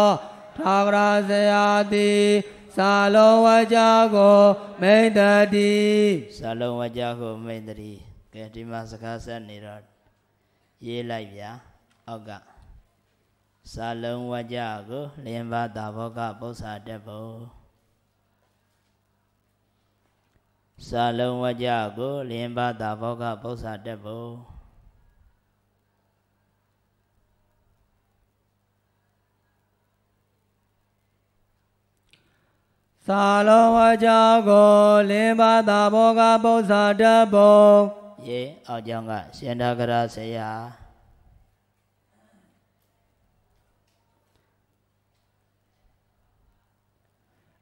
ထာဂရဆရာသည်သာလုံးဝကြကိုမိန်တတိသာလုံးဝကြကိုမိန်တတိကဲဒီမှာစကားဆက်နေတော့ ရေးလိုက်ဗျာအောက်ကသာလုံးဝကြကိုလင်ဘာတာဘောကပု္ပ္ပာတက်ဖို့စာလုံးဝကြကိုလင်းပါတာဘောကပု္ပ္ပာတက်ဖို့သာလောဝကြကိုလင်းပါတာဘောကပု္ပ္ပာတက် ဖို့ယေအောက်ကြောင့်ကရှင်သာကရဆရာ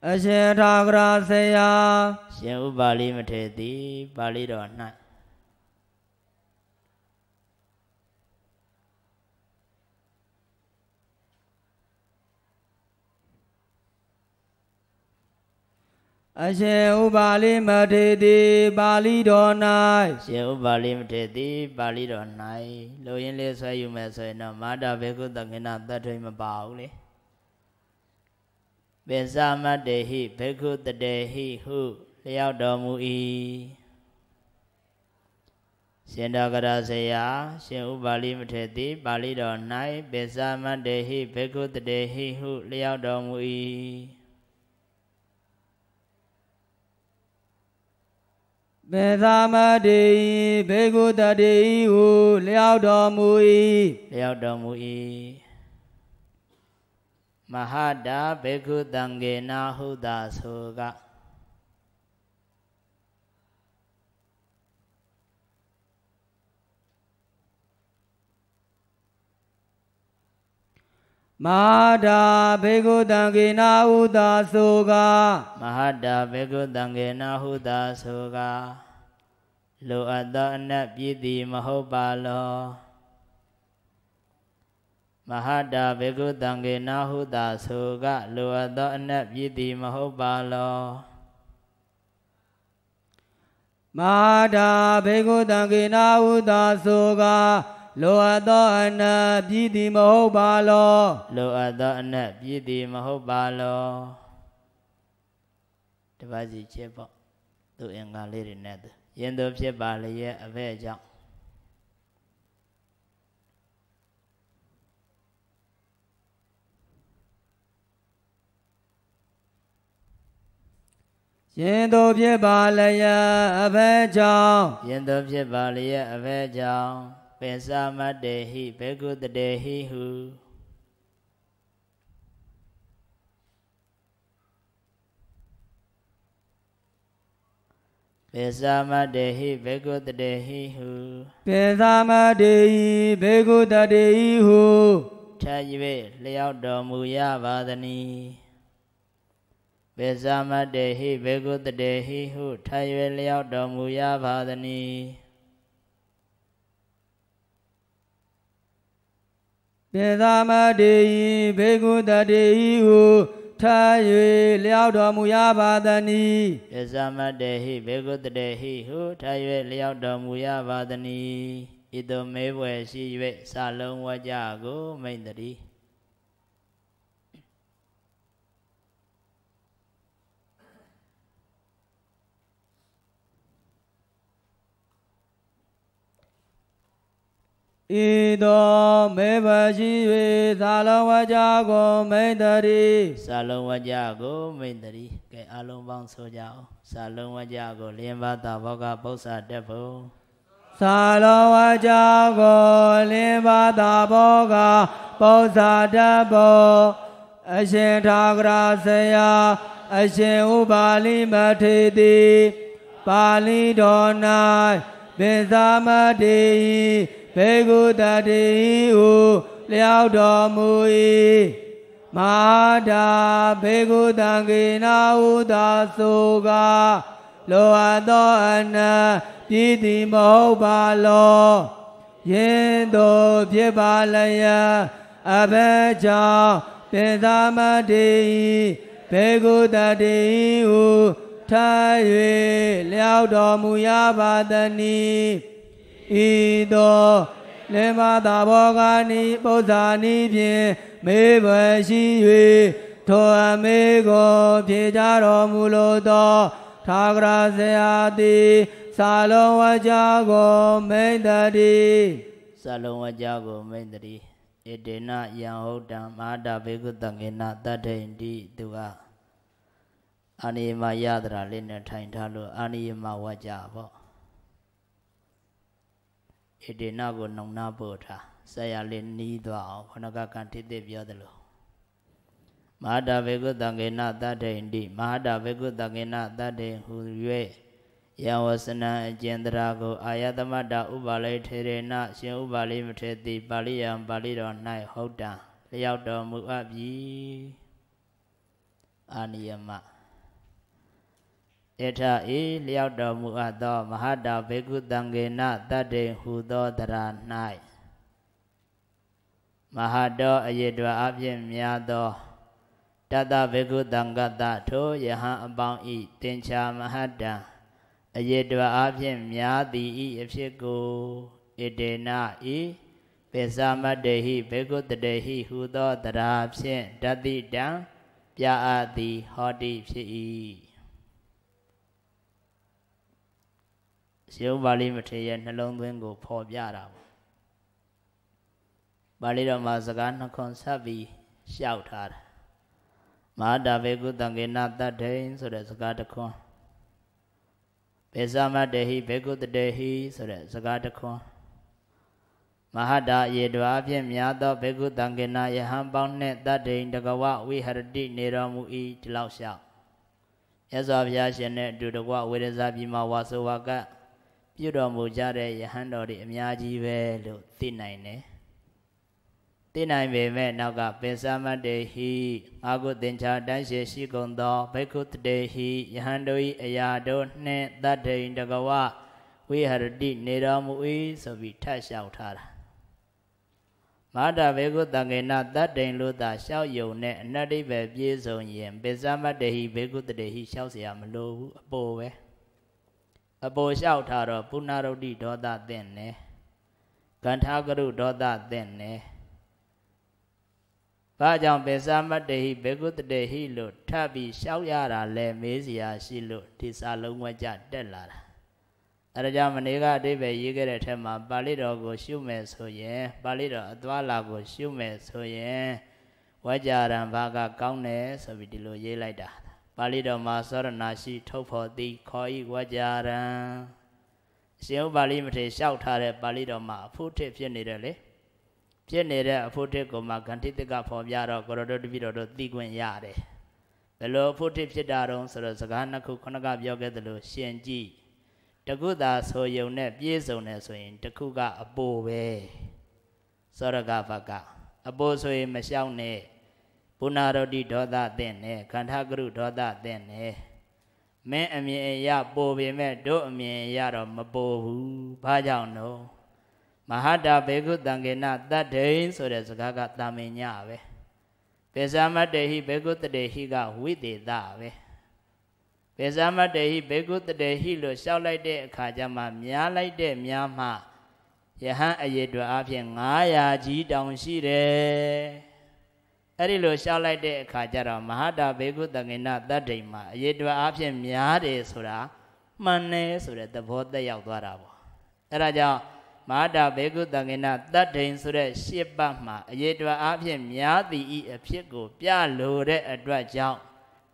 အရှင်ထာဂရဆရာရှင်ဥပါလိမထေသည်ပါဠိတော်၌ အရှင်ဥပါလိမထေသည်ပါဠိတော်၌ရှင်ဥပါလိမထေသည်ပါဠိတော်၌လိုရင်းလေးဆွဲယူမယ်ဆိုရင်တော့မာတာဘေကုသငင်နာတတ်ထွေမပါဘူးလေပိသမတ္တေဟိဘေကုတတေဟိဟုလျောက်တော်မူ၏ရှင်တော်ကရဆရာရှင်ဥပါလိမထေတိပါဠိတော်၌ပိသမတ္တေဟိဘေကုတတေဟိဟုလျောက်တော်မူ၏ ဘေသမတေဘေကုတတေဟုလျောက်တော်မူ၏လျောက်တော်မူ၏မဟာတာဘေကုတံကေနာဟုသာဆိုက မဟာတာဘေကုတံကေနာဟုသာဆိုကမဟာတာဘေကုတံကေနာဟုသာဆိုကလိုအပ်သောအနတ်ပြည်သည်မဟုတ်ပါလောမဟာတာဘေကုတံကေနာဟုတာဆိုကလိုအပ်သောအနတ်ပြည်သည်မဟုတ်ပါလောမဟာတာဘေကုတံကေနာဟုတာဆိုက လိုအပ်သောအနတ်ပြည်သည်မဟုတ်ပါလောလိုအပ်သောအနတ်ပြည်သည်မဟုတ်ပါလောတပတ်စီချက်ပေါ့သူအင်္ဂါလေးတွေနဲ့ယင်းတို့ဖြစ်ပါလျက်အဘဲ့ကြောင့်ရင်တို့ဖြစ်ပါလျက်အဘဲကြောင့်ရင်တို့ဖြစ်ပါလျက်အဘဲကြောင့် ပင်စမတ္တေဟိဘေကုတတေဟိဟုပေသမတေဟိဘေကုတတေဟိဟုပေသမတေဟိဘေကုတတေဟိဟုထ၍လျောက်တော်မူရပါသနည်းပိဇာမတေဟိဘေကုတတေဟိဟုထိုင်၍လျောက်တော်မူရပါသန ပိဇာမတေဟိဘေကုတတေဟိဟုထိုင်၍လျောက်တော်မူရပါသနည်းပိဇာမတေဟိဘေကုတတေဟိဟုထိုင်၍လျောက်တော်မူရပါသနည်းဣတုမေဘွယ်ရှိ၍စာလုံးဝကြကိုမိန်တည်း ဤသောမေဘရှိ၍သာလုံးဝကြကိုမိန်တည်းသာလုံးဝကြကိုမိန်တည်းကဲအလုံးပေါင်းဆိုကြအောင်သာလုံးဝကြကိုလင်းပါတာဘောကပု္ပ္ပာတက်ဖို့သာလုံးဝကြကိုလင်းပါတာဘောကပု္ပ္ပာတက်ဖို့အရှင်ထာဂရဆရာအရှင်ဥပါလိမထေတိပါဠိတော်၌ပိသမတေ ဘေကုတတိဟုလျောက်တော်မူ၏မဟာတာဘေကုတံကေနာဟုသာဆိုကလောအပ်သောအနံပြည်သည်မဟုတ်ပါလောယင်းတို့ဖြစ်ပါလျက်အဘဲကြောင့်ပိသမတေဘေကုတတိဟုထား၍လျောက်တော်မူရပါသနည်း ဤသောလေမသာဘောဂာနိပု္ပ္ပာနိဖြင့်မေဘွယ်ရှိ၍ထိုအမေကိုဖြေကြတော်မူလိုသောသာဂရဆရာသည်သာလုံးဝကြကိုမိန်တတိသာလုံးဝကြကိုမိန်တတိဣတေနယံဟုတ်တံမဟာတဘေကုတငေနတတ္ထိန်တိသူကအာနိယမယတရာလေးနဲ့ထိုင်ထားလို့အာနိယမဝကြပေါ့ ဣတိနာကိုနှုံနာပို့ထားဆက်ရလေးနီးသွားအောင်ခဏကကံတိတိပြောသလိုမဟာတာဘေကုတံကေနတတ္ထိန်တိမဟာတာဘေကုတံကေနတတ္ထိန်ဟူ၍ယံဝစနံအကျဉ်တရာကိုအာယသမတ္တဥပါလိထေရဏရှင်ဥပါလိမထေတိပါဠိယံပါဠိတော်၌ဟုတ်တံလျောက်တော်မူအပ်ပြီအာနိယမ ယထဤလျောက်တော်မူအပ်သောမဟာတာဘေကုတံကေနတတ္တေဟူသောတရာ၌မဟာတောအယေတွာအဖြင့်များသောတတဘေကုတံကတထိုယဟံအပေါင်းဤတင်ချာမဟာတံအယေတွာအဖြင့်များသည်ဤအဖြစ်ကိုဣတေနဤပေသမတ္တေဟိဘေကုတတေဟိဟူသောတရာဖြင့်တတိတံပြအပ်သည်ဟောတိဖြစ်၏ ရှင်ပါဠိမထေရရဲ့နှလုံးသွင်းကိုဖော်ပြတာပေါ့ပါဠိတော်မှာစကားနှခွန်ဆက်ပြီးရှောက်ထားတာမဟာတာဘေကုတံကေနတတ္ထိန်ဆိုတဲ့စကားတစ်ခွန်းပေသမတ္တေဟိဘေကုတတေဟိဆိုတဲ့စကားတစ်ခွန်းမဟာတာရေတွာဖြင့်များသောဘေကုတံကေနယဟံပေါင်းနှင့်တတ္ထိန်တကဝဝိဟရတိနေတော်မူ၏ဒီလောက်လျှောက်ရသော်ဘုရားရှင်နဲ့အတူတကွဝေရဇာပြည်မှာဝါဆိုဝါက ပြုတော်မူကြတဲ့ယဟန်တော်တွေအများကြီးပဲလို့သိနိုင်တယ်သိနိုင်ပေမဲ့နောက်ကပင်စမတ်တေဟိအာဟုသင်္ချာတန်းရှိရှိကုန်သောဘိက္ခုတေဟိယဟန်တို့၏အရာတို့နှင့်တတ္ထိန်တကဝဝိဟရတိနေတော်မူ၏ဆိုပြီးထပ်လျှောက်ထားတာမာတာဘေကုတံကေနတတ္တိန်လို့သာလျှောက်ယုံနဲ့အနတ္တိပဲပြေဆုံးရင်ပင်စမတ်တေဟိဘေကုတေဟိလျှောက်เสียမလိုဘူးအပေါ်ပဲ အပေါ်လျှောက်ထားတော့ပုဏ္ဏရုဒ္ဓိဒေါသသင့်နေကန္ထာကရုဒေါသသင့်နေဘာကြောင့်ပေသမတ္တေဟိဘေကုတတေဟိလို့ထပ်ပြီးလျှောက်ရတာလဲမေးစရာရှိလို့ဒီစာလုံးဝကြတက်လာတာအဲဒါကြောင့်မနေ့ကအတိပ္ပယ်ရေးခဲ့တဲ့ထက်မှာပါဠိတော်ကိုရှုမယ်ဆိုရင်ပါဠိတော်အသွာလာကိုရှုမယ်ဆိုရင်ဝကြရံဘာကကောင်းတယ်ဆိုပြီးဒီလိုရေးလိုက်တာ ပါဠိတော်မှာသောရဏရှိထုတ်ဖော်သည်ခေါ်ဤဝကြရံအရှင်ဥပါဠိမထေလျှောက်ထားတဲ့ပါဠိတော်မှာအဖို့ထစ်ဖြစ်နေတယ်လေဖြစ်နေတဲ့အဖို့ထစ်ကိုမှဂန္တိတကဖော်ပြတော့ကိုရတော်တပိတော်တို့သိခွင့်ရတယ်ဘယ်လိုအဖို့ထစ်ဖြစ်တာတုံးဆိုတော့စကားနှစ်ခုခုနကပြောခဲ့သလိုရှင်ကြည့်တကုသာဆိုယုံနဲ့ပြည့်စုံတယ်ဆိုရင်တခုကအပိုပဲသောရကဘကအပိုဆိုရင်မလျှောက်နဲ့ ပုဏ္ဏရတိဒေါသသင့်တယ်ခန္ဓာကရုဒေါသသင့်တယ်မင်းအမြင်အရပိုပေမဲ့တို့အမြင်အရတော့မပိုဘူးဘာကြောင့်တော့မဟာတာဘေကုတံကေနတတ္ထိန်ဆိုတဲ့စကားကတာမင်ညပဲပေဇာမတ္တေဟိဘေကုတတေဟိကဝိတေသပဲပေဇာမတ္တေဟိဘေကုတတေဟိလို့ရှောက်လိုက်တဲ့အခါကျမှများလိုက်တဲ့များမှယဟန်အရေအတွက်အပြင်900ကြီးတောင်ရှိတယ် အဲ့ဒီလိုရှောက်လိုက်တဲ့အခါကျတော့မဟာတာဘေကုတငိနတတ္တိမ်မှာအရေအတွက်အပြင်များတယ်ဆိုတာမှန်တယ်ဆိုတဲ့သဘောသက်ရောက်သွားတာပေါ့အဲ့ဒါကြောင့်မဟာတာဘေကုတငိနတတ္တိမ်ဆိုတဲ့ရှစ်ပတ်မှာအရေအတွက်အပြင်များသည်ဤအဖြစ်ကို ပြလိုတဲ့အတွက်ကြောင့်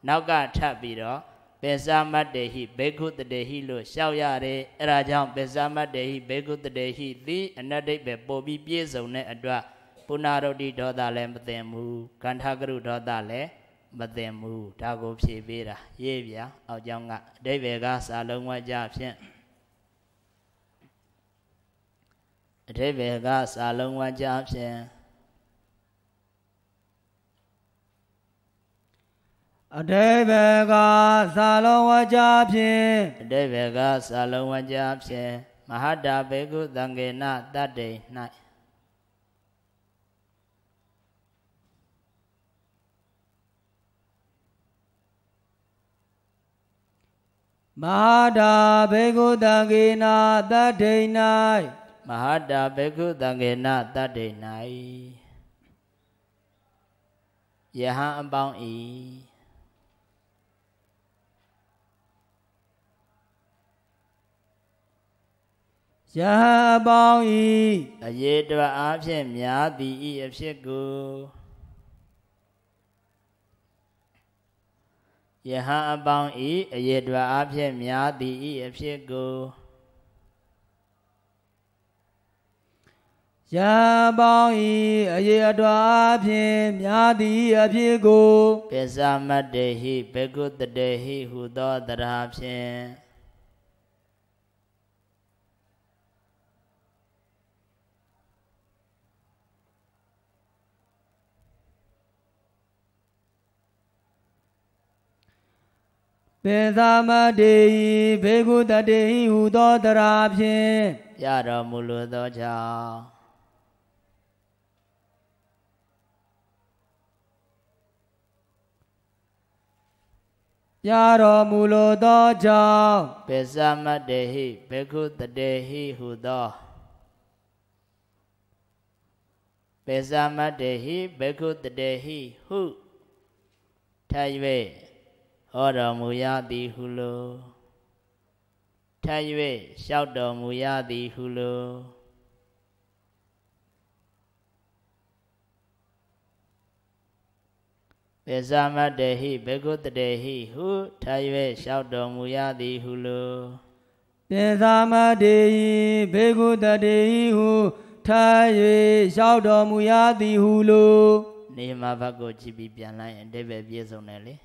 နောက်ကထပ်ပြီးတော့ပေသမတ္တေဟိဘေကုတတေဟိလို့ရှောက်ရတယ်အဲ့ဒါကြောင့်ပေသမတ္တေဟိဘေကုတတေဟိသည်အနတ္တိပဲပို့ပြီးပြည့်စုံတဲ့အတွက် ပုဏ္ဏရုဒ္ဓိဒေါသလည်းမသိဘူးကန္ထကရုဒေါသလည်းမသိဘူးဒါကိုဖြေပေးတာရေးပြအောက်ကြောင်းကအတိဘယ်ကစာလုံးဝကြဖြင့်အတိဘယ်ကစာလုံးဝကြဖြင့်အတိဘယ်ကသာလုံးဝကြဖြင့်အတိဘယ်ကသာလုံးဝကြဖြင့်မဟာတာဘေကုသံဃေနတတ္တိ၌ မဟာတာဘေကုသံဃေနတတ္တိ၌မဟာတာဘေကုသံဃေနတတ္တိ၌ယဟန်အပေါင်းဤယဟအပေါင်းဤအရေတော်အားဖြင့်များသည်ဤအဖြစ်ကို ယဟအပေါင်းဤအရေတော်အားဖြင့်များသည်ဤအဖြစ်ကိုယပေါင်းဤအရေအတော်အဖြင့်များသည်အဖြစ်ကိုပိသမတ္တေဟိဘေကုတတေဟိဟုသောတရားဖြင့် ပေသမတေဟိဘေကုတတေဟိဟုသောတရာဖြင့်ရတော်မူလိုသောကြောင့်ရတော်မူလိုသောကြောင့်ပေသမတေဟိဘေကုတတေဟိဟုသောပေသမတေဟိဘေကုတတေဟိဟုထိုင်၍ ဟောတော်မူရသည်ဟုလိုထပ်၍လျှောက်တော်မူရသည်ဟုလိုပေဇာမတေဟိဘေကုတတေဟိဟုထပ်၍လျှောက်တော်မူရသည်ဟုလိုပေဇာမတေဟိဘေကုတတေဟိဟုထပ်၍လျှောက်တော်မူရသည်ဟုလိုနေမဘတ်ကိုကြည့်ပြီးပြန်လိုက်အတိပ္ပယ်ပြည့်စုံတယ်လေ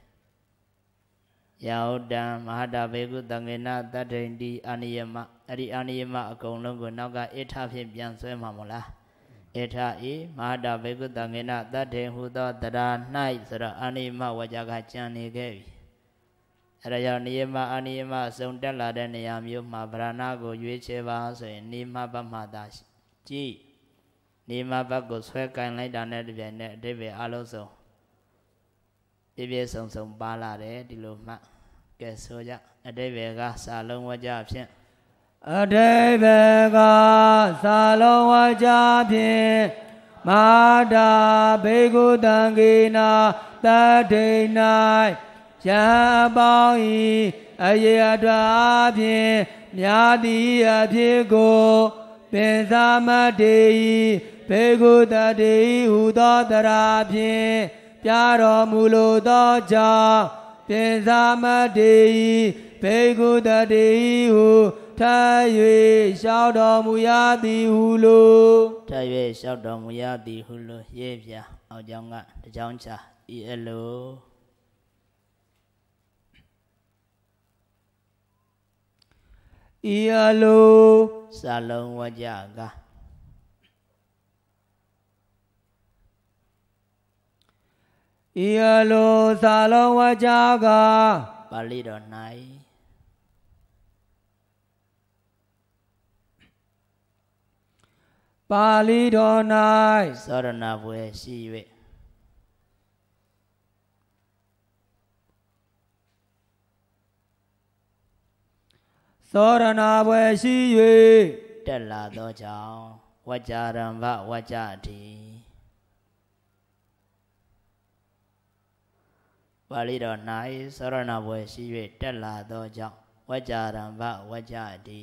ယာဟုတံမဟာတာဘေကုတံငေနတတ္ထိန်တိအာနိယမအဲ့ဒီအာနိယမအကုန်လုံးကိုနောက်ကဣထဖြင့်ပြန်ဆွဲမှာမို့လားဣထဤမဟာတာဘေကုတံငေနတတ္ထိန်ဟူသောတရား၌ဆိုတော့အာနိယမဝကြကကြံနေခဲ့ပြီအဲ့ဒါကြောင့်နိယမအာနိယမစုံတက်လာတဲ့နေရာမျိုးမှာဗရဏကိုရွေးချယ်ပါဆိုရင်နိမဘတ်မှသာကြည့်နိမဘတ်ကိုဆွဲကင်လိုက်တာနဲ့တပြိုင်နက်အတိပ္ပယ်အလုံးစုံပြည့်ပြည့်စုံစုံပါလာတယ်ဒီလိုမှ ကဲဆိုကြအတိဘယ်ကစာလုံးဝကြဖြင့်အတိဘယ်ကစာလုံးဝကြဖြင့်မာတာဘေကုတံကေနာတထိန်၌ယံပေါင်းဤအယေအထွာဖြင့်မြာတိအဖြစ်ကိုပင်သမတေဤဘေကုတတေဟူသောတရာဖြင့်ပြတော်မူလိုသောကြောင့် ပိသမတေဟိဘေကုတတေဟဟုထား၍လျှောက်တော်မူရသည်ဟုလိုထား၍လျှောက်တော်မူရသည်ဟုလိုရေးပြအောက်ကြောင်းကတကြောင်းချဤအလိုဤအလိုစာလုံးဝကြကား ဤအလိုသာလုံးဝကြကပါဠိတော်၌ပါဠိတော်၌သောရဏဘွယ်ရှိ၍သောရဏဘွယ်ရှိ၍တက်လာသောကြောင့်ဝကြရံဘဝကြတိ ပါဠိတော်၌သောရဏဘွယ်ရှိ၍တက်လာသောကြောင့်ဝကြရံဘဝကြတိ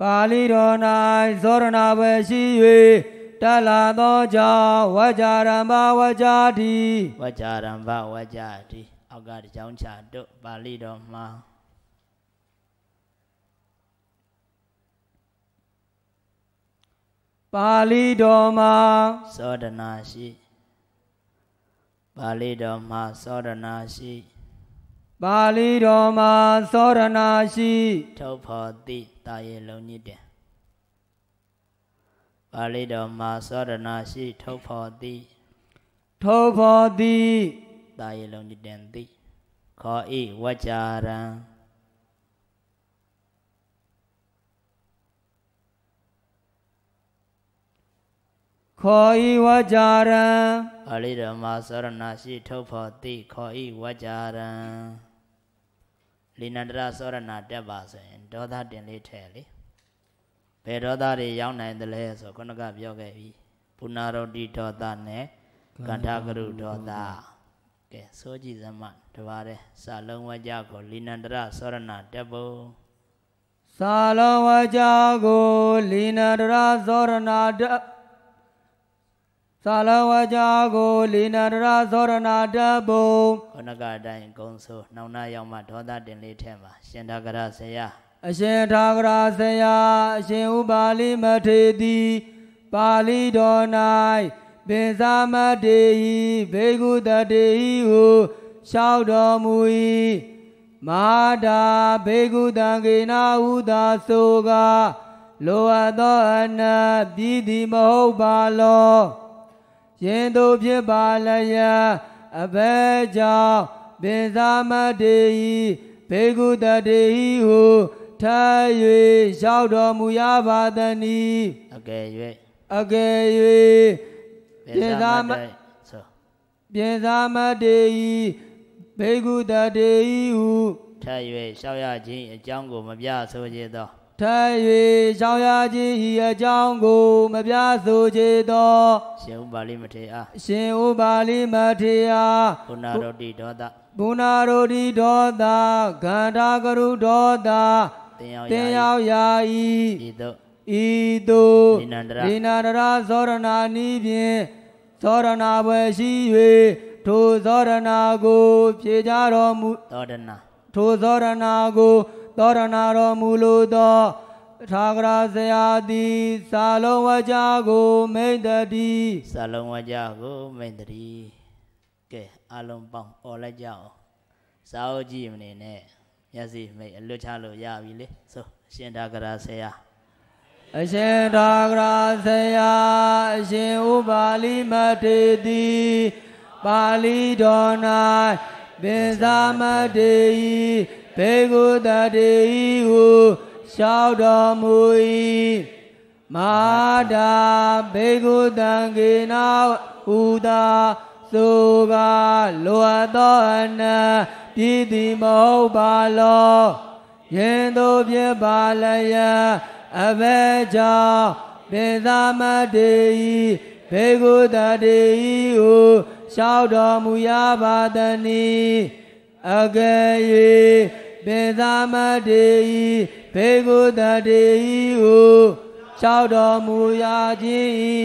ပါဠိတော်၌သောရဏဘွယ်ရှိ၍တက်လာသောကြောင့်ဝကြရံဘဝကြတိဝကြရံဘဝကြတိအောက်ကတကြောင်းချတို့ပါဠိတော်မှာပါဠိတော်မှာသောဒနာရှိ ပါဠိတော်မှာသောဒနာရှိပါဠိတော်မှာသောရဏရှိထုတ်ဖော်သည့်တာရေလုံးညစ်တယ်ပါဠိတော်မှာသောဒနာရှိထုတ်ဖော်သည့်ထိုဖောသည်တာရေလုံးညစ်တယ်သည့်ခေါ်ဤဝကြရံ ခောဤဝကြရံပါဠိတော်မှာသောဒနာရှိထုတ်ဖော်သည့်ခေါ်ဤဝကြရံလိနန္တရသောဒနာတက်ပါဆိုရင်ဒေါသတင်လေးထဲလေဘယ်ဒေါသတွေရောက်နိုင်တယ်လဲဆိုခုနကပြောခဲ့ပြီပုဏ္ဏရောတိဒေါသနဲ့ကန္ထကရုဒေါသကဲဆိုကြည့်စမ်းမတပါးတဲ့စာလုံးဝကြကိုလိနန္တရသောရဏတက်ဖို့သာလောဝကြကိုလီနာတရာသောရဏတ သာလောဝကြကိုလီနာတရာသောရဏတဘုံခုနကအတိုင်းအကုန်ဆိုနှောင်နာရောက်မှဒေါသတင်လေးထဲမှာရှင်သာကရဆရာအရှင်ထာဂရာဆရာအရှင်ဥပါလိမထေတိပါဠိတော်၌ပင်စာမတေဤဘေကုတတေဤဟုလျှောက်တော်မူ၏မဟာတာဘေကုတံကေနာဟုသာဆိုကလိုအပ်သောအနတ်ပြည်သည်မဟုတ်ပါလော ရင်တို့ဖြစ်ပါလျက်အဘဲကြောင့်ပင်စာမတေဤဘေကုတတေဤဟုထား၍လျှောက်တော်မူရပါသနည်းအကယ်၍အကယ်၍ပြင်သာမတ်ဆိုပြင်သာမတေဤဘေကုတတေဤဟုထပ်၍ရှောက်ရခြင်းအကြောင်းကိုမပြဆိုကြသော ထား၍ရှောင်ရခြင်းဤအကြောင်းကိုမပြဆိုကြသောရှင်ဥပါလိမထေအားအရှင်ဥပါလိမထေယပုဏ္ဏရောတိဒေါသဘုနာရိုဒီဒောတာဂန္ဓာကရုဒောတာတင်ရောက်တင်ရာရောက်ရာဤဤသို့ဤသို့နိနန္ဒရနိနန္ဒရာသောရဏာနီးဖြင့်သောရဏဘွယ်ရှိ၍ထိုသောရဏကို ဖြေကြတော်မူသောဒနာထိုသောရဏကို သောရဏတော်မူလိုသောထာဂရာဇရာသည်သာလုံးဝကြကိုမိတ်တတိစာလုံးဝကြကိုမိန်တရီကဲအလုံးပေါင်းអော်လိုက်ကြအောင်စာအုပ်ကြည့်မနေနဲ့မျက်စိမိတ်အလွတ်ချလို့ရပြီလေဆိုအရှင်ဒါကရာဆရာအရှင်ထာဂရာဇရာအရှင်ဥပါလိမထေတိပါဠိတော်၌ပင်သာမတေဤ ဘေကုတတေဤဟုလျှောက်တော်မူ၏မာတာဘေကုတံကေနာဥသာဆိုကလောအပ်သောအနတ်ပြည်သည်မဟုတ်ပါလောယင်တို့ဖြစ်ပါလျက်အဘဲကြောင့်ပိသမတေဤဘေကုတတေဤဟုလျှောက်တော်မူရပါသနည်း အကယ်၍ပိသမတေဤဘေကုတတေဤဟုလျှောက်တော်မူရခြင်းဤ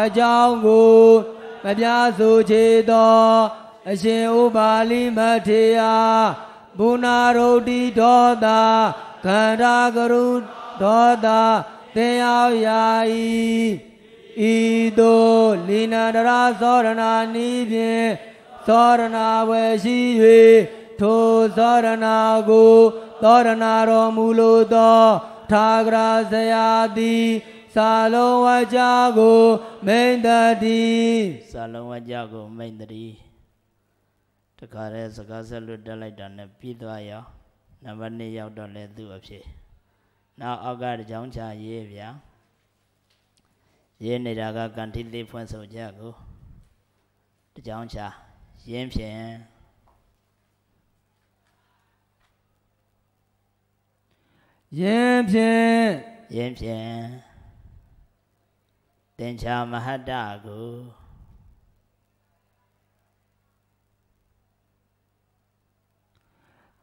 အကြောင်းကိုမပြဆိုချေသောအရှင်ဥပါလိမထေယဘုနာရုဒ္ဓိဒောတာခန္ဓာကရုဒောတာတင်ရောက်ရာဤဤသို့လီနန္ဒရာသောရဏာနီးဖြင့် သောရဏဝယ်ရှိ၍ထိုသောရဏကိုသောရဏတော်မူလိုသောထာဂရာဇရာသည်စာလုံးဝကြကိုမိန်တတိစာလုံးဝကြကိုမိန်တရီတခါတည်းစကားဆက်လွတ်တက်လိုက်တာနဲ့ပြီးသွားရောနံပါတ်2ရောက်တော့လဲသူ့အဖြစ်နောက်အောက်ကတကြောင်ချရေးဗျာရေးနေတာကကန်တိလေးဖွင့်ဆိုကြကိုတကြောင်ချ ရင်းဖြင့်ယင်းဖြင့်ရင်းဖြင့်သင်္ချာမဟတ္တကို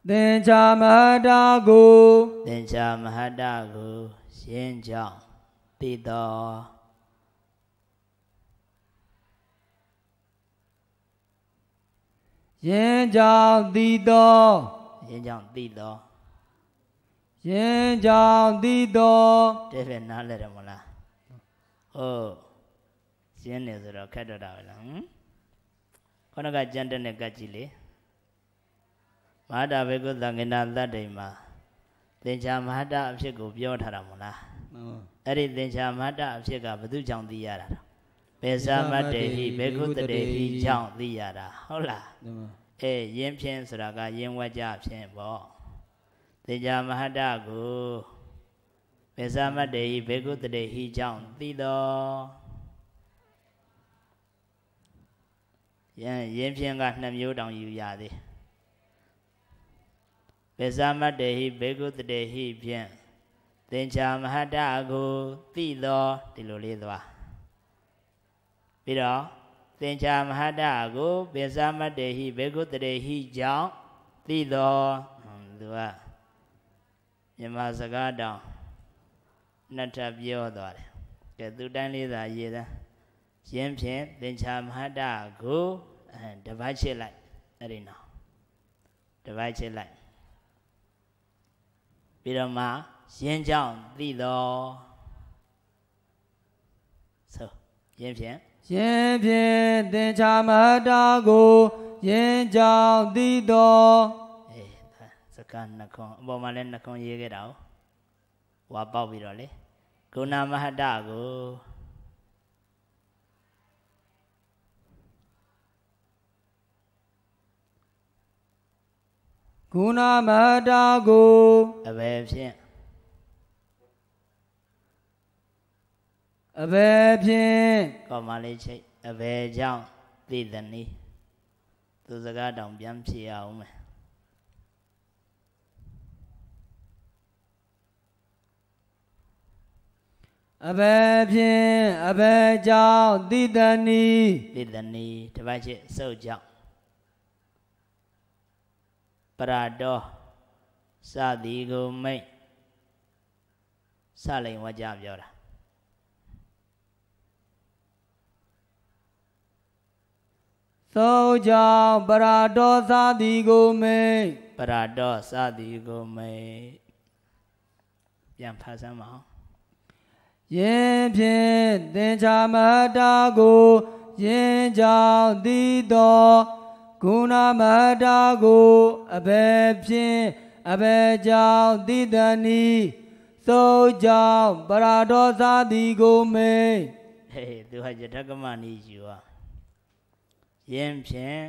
သင်္ချာမဟာတာကိုသင်္ချာမဟတ္တကိုရှင်းကြောင်းသိတော် ယင်းကြောင့်တည်သောရှင်းကြောင်းသိတော်ယင်းကြောင့်တည်သောတဲ့ပဲနားလဲတယ်မလားဟုတ်ရှင်းနေဆိုတော့ခက်တော့တာပဲလားဟမ်ခொနကကြံတဲ့နဲ့ကတ်ကြည့်လေမဟာတာဘေကုသံဃနာတတ္တိမှာသင်္ချာမဟတ္တအဖြစ်ကိုပြောထားတာမလားအဲ့ဒီသင်္ချာမဟတ္တအဖြစ်ကဘု து ကြောင့်သိရတာတော့ ဘေသမတ္တေဟိဘေကုတတေဟိကြောင့်သိရတာဟုတ်လားအေးယင်းဖြင့်ဆိုတာကယင်းဝကြဖြင့်ပေါ့သင်္ချာမဟတ္တကိုဘေသမတ္တေဟိဘေကုတတေဟိကြောင့်သိတော်ယင်းယင်းဖြင့်ကနှစ်မျိုးတောင်ယူရသေးဘေသမတ္တေဟိဘေကုတတေဟိဖြင့်သင်္ချာမဟတ္တကိုသိတော်ဒီလိုလေးသွား ပြီးတော့သင်္ချာမဟတ္တကိုဘေသမတ္တေဟိဘေကုတတေဟိကြောင့်သိတော်ဟွန်းသူကမြန်မာစကားတောင်နှစ်ထပ်ပြောသွားတယ်ကဲသူတိုင်းလေးသာရေးသားရင်းဖြင့်သင်္ချာမဟတ္တကိုအဲတပတ်ချစ်လိုက်အဲ့ဒီနော်တပတ်ချစ်လိုက်ပြီးတော့မှရင်းကြောင့်သိတော်ဆိုရင်းဖြင့် ယင်းဖြင့်သင်္ချာမဟာတာကိုယင်းကြောင့်တည်သောအေးဒါစကားနှခွန်းအပေါ်မှာလည်းနှခွန်းရေးခဲ့တာ哦ဝါပေါက်ပြီးတော့လေဂုဏမဟတ္တကိုဂုဏမဟာတာကိုအဘယ်ဖြင့် အဘယ်ဖြင့်ကောမလေးချိတ်အဘယ်ကြောင့်သိသနည်းသူစကားတောင်ပြန်ဖြေအောင်မယ်အဘယ်ဖြင့်အဘယ်ကြောင့်တည်တနီသိသနည်းတစ်ပတ်ချစ်စုပ်ကြောင့်ပရတော်စသည်ကိုမိတ်စလိန်ဝကြပြောတာ သောကြောင့်ပရာတော်သာသည်ကိုမိတ်ပရတော်စသည်ကိုမိတ်ပြန်ဖတ်စမ်းပါအောင်ယင်းဖြင့်သင်္ချာမဟာတာကိုယင်းကြောင့်တည်သောဂုဏမဟာတာကိုအဘယ်ဖြင့်အဘယ်ကြောင့်တည်တနီသောကြောင့်ပရာတော်သာသည်ကိုမိတ်ဟေးသူဟာယထကမနီယူอ่ะ ယင်းဖြင့်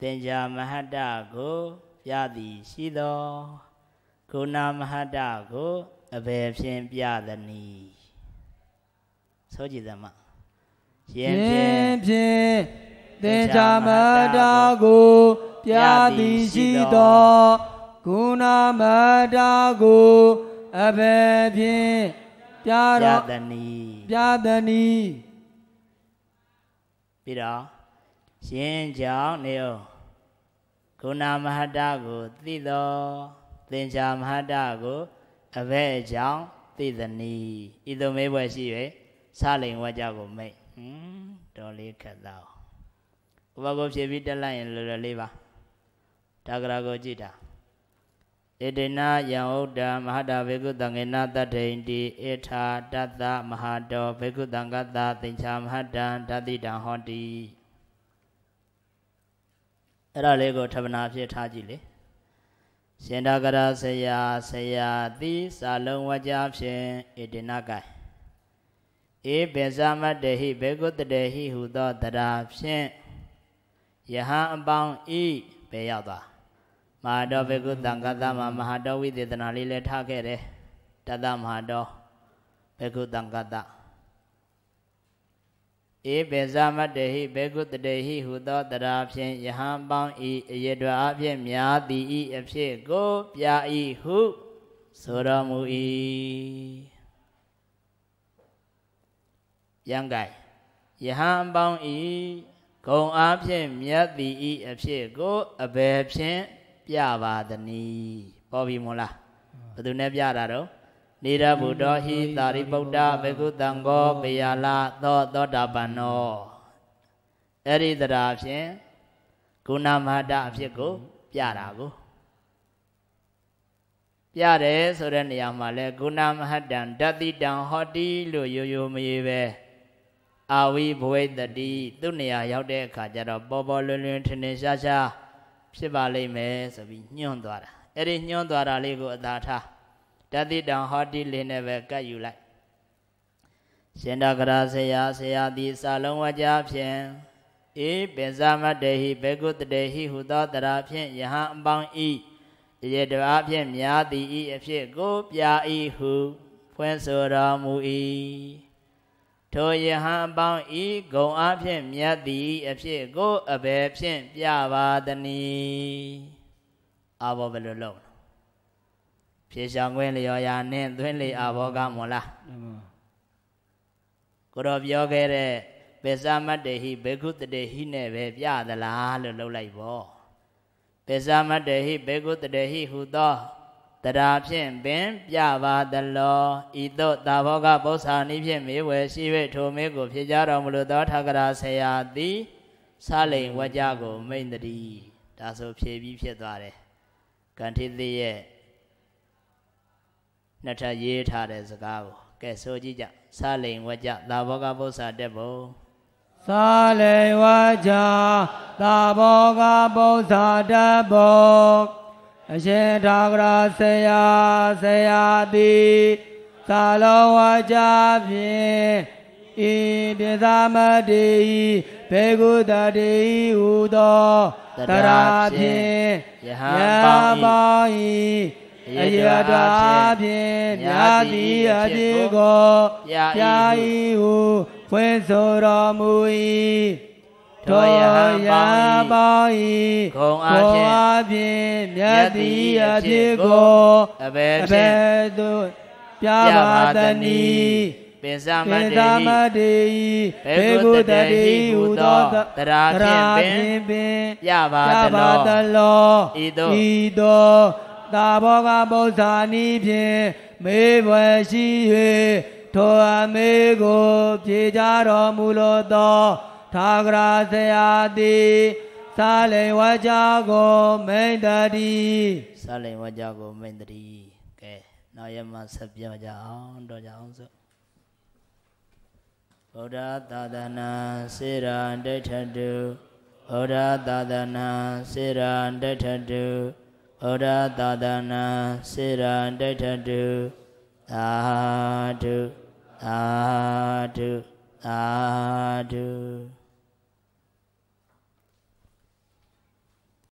သင်္ကြမဟတ္တကိုပြသည်ရှိသောဂုဏမဟတ္တကိုအဘယ်ဖြင့်ပြသနည်းဆိုကြည်သမယယင်းဖြင့်င်းဖြင့်သင်္ချာမဟာတာကိုပြသည်ရှိသောဂုဏမဟာတာကိုအဘယ်ဖြင့်ပြပြတော်သနည်းပြသနီပြီးတော့ ရှင်ကြောင့်နေယောဂုဏမဟတ္တကိုသိသောသင်္ချာမဟတ္တကိုအဘဲအကြောင်းသိသနည်းဤသို့မေးပွဲရှိ၍စလိန်ဝါကြကိုမိတ်ဟွန်းတော်လေးခက်သားဥပကောဖြည့်ပြီးတက်လိုက်ရင်လွယ်လွယ်လေးပါဒါကရာကိုကြည့်တာဧတေနယံဥဒ္ဒမဟာတာဘေကုတံငေနတတ္ထိန်တိဧထာတတ္တမဟာတောဘေကုတံကတ္တသင်္ချာမဟတံဓာတိတံဟောတိ အဲ့ဒါလေးကိုထပ်နာဖြစ်ထားကြည့်လေရှင်ဒါကရာဆရာဆရာတိစာလုံးဝကြဖြင့်ဧတေနကဧပိဇာမတ္တဟိဘေကုတတေဟိဟုသောတရားဖြင့်ယဟန်အပေါင်းဤပဲရောက်သွားမဟာတောဘေကုတံကတမမဟာတောဝိသေသနာလေးလည်းထားခဲ့တယ်တသမဟာတောဘေကုတံကတ ဧပေဇမတ္တဟိဘေကုတတေဟိဟုသောတရားဖြင့်ယဟန်ပေါင်းဤအရေတွအဖြစ်များသည်ဤအဖြစ်ကိုပြဤဟုဆိုတော်မူ၏ယံကိုင်ယဟန်ပေါင်းဤဂုံအားဖြင့်မြတ်သည်ဤအဖြစ်ကိုအဘယ်ဖြင့်ပြပါသနည်းပေါ်ပြီမို့လားဘယ်သူနဲ့ပြတာတော့ နေရဗုဒ္ဓဟိသာရိပုတ္တဘေကုတံကောပေယလာသောသောတာပန်နောအဲ့ဒီတရားဖြင့်ဂုဏမဟာတအဖြစ်ကို ပြတာကိုပြတယ်ဆိုတဲ့နေရာမှာလဲဂုဏမဟတံတတိတံဟောတိလို့ရိုးရိုးမရေးပဲအာဝိဘဝိတတိသူ့နေရာရောက်တဲ့အခါကျတော့ပေါ်ပေါ်လွင်လွင်ထင်ထင်ရှားရှားဖြစ်ပါလိမ့်မယ်ဆိုပြီးညွှန်းသွားတာအဲ့ဒီညွှန်းသွားတာလေးကိုအသာထား တတိတံဟောတိလေးနဲ့ပဲကတ်ယူလိုက်ရှင်တဂရဆရာဆရာသည်စာလုံးဝကြဖြင့်ဧပိဇမတေဟိဘေကုတတေဟိဟုသောတရာဖြင့်ယဟန်အပေါင်းဤရေတရာဖြင့်များသည်ဤအဖြစ်ကိုပြဤဟုဖွင့်ဆိုတော်မူ၏ထိုယဟန်အပေါင်းဤဂုံအားဖြင့်မြတ်သည်အဖြစ်ကိုအဘယ်ဖြင့်ပြပါသနည်းအဘောဘယ်လိုလုပ် ဖြေရှောင်ခွင့်လျော်ရာနှင့်သွင်းလေအဘောကမောလားကိုတော်ပြောခဲ့တဲ့ပေသမတ္တေဟိဘေကုတတေဟိနဲ့ပဲပြသလားလို့လှုပ်လိုက်ပေါ့ပေသမတ္တေဟိဘေကုတတေဟိဟူသောတရားဖြင့်ပင်ပြပါသလောဤသို့သာဘောကပု္ပ္ပာနိဖြင့်မေဝယ်ရှိ၍ထိုမေကိုဖြေကြတော်မူသောထာဂရာဆရာသည်စလိန်ဝကြကိုမိန်တည်းဒါဆိုဖြေပြီးဖြစ်သွားတယ်ကန္ထိသိရဲ့ နှစ်ထပ်ရေးထားတဲ့စကားကိုကဲဆိုကြည့်ကြစလိန်ဝကြသာဘောကပု္ပ္ပာတက်ဖို့သာလေဝကြသာဘောကပု္ပ္ပာတက်ဖို့အရှင်ထာဂရဆရာဆရာသည်သာလောဝါကြဖြင့်ဤပိသမတေဘေကုတတေဟုသောတရာဖြင့်ယဟပေါင်းဤ အယတာဖြင့်မြာတိအဖြစ်ကိုပြာဤဟုဖွင့်ဆိုတော်မူ၏ထိုယဟံပေါင်း၏ဂုံအဖြင့်မြတ်တိအဖြစ်ကိုအဘယ်ဖြင့်သို့ပြပါတနီပိသမတ္တေဘေကုတတိဟုသောတရာဖြင့်ပင်ပြပါတလောဤသို့ ဤသို့သာဘောကပု္ပ္ပာနိဖြင့်မေဘွယ်ရှိ၍ထိုအမေကိုဖြေကြတော်မူလိုသောထာဂရာဆရာသည်သာလိန်ဝါကြကိုမိန်တတိသာလိန်ဝါကြကိုမိန်တတိကဲနောက်ရမဆက်ပြောကြအောင်တော့ကြအောင်စို့ဗုဒ္ဓသာသနာစေရန်ဒိဋ္ဌတုဗုဒ္ဓသာသနာစေရန်ဒိဋ္ဌတု ဗုဒ္ဓသာသနာစေရန်ဒိဋ္ဌတုသာဓုသာဓုသာဓု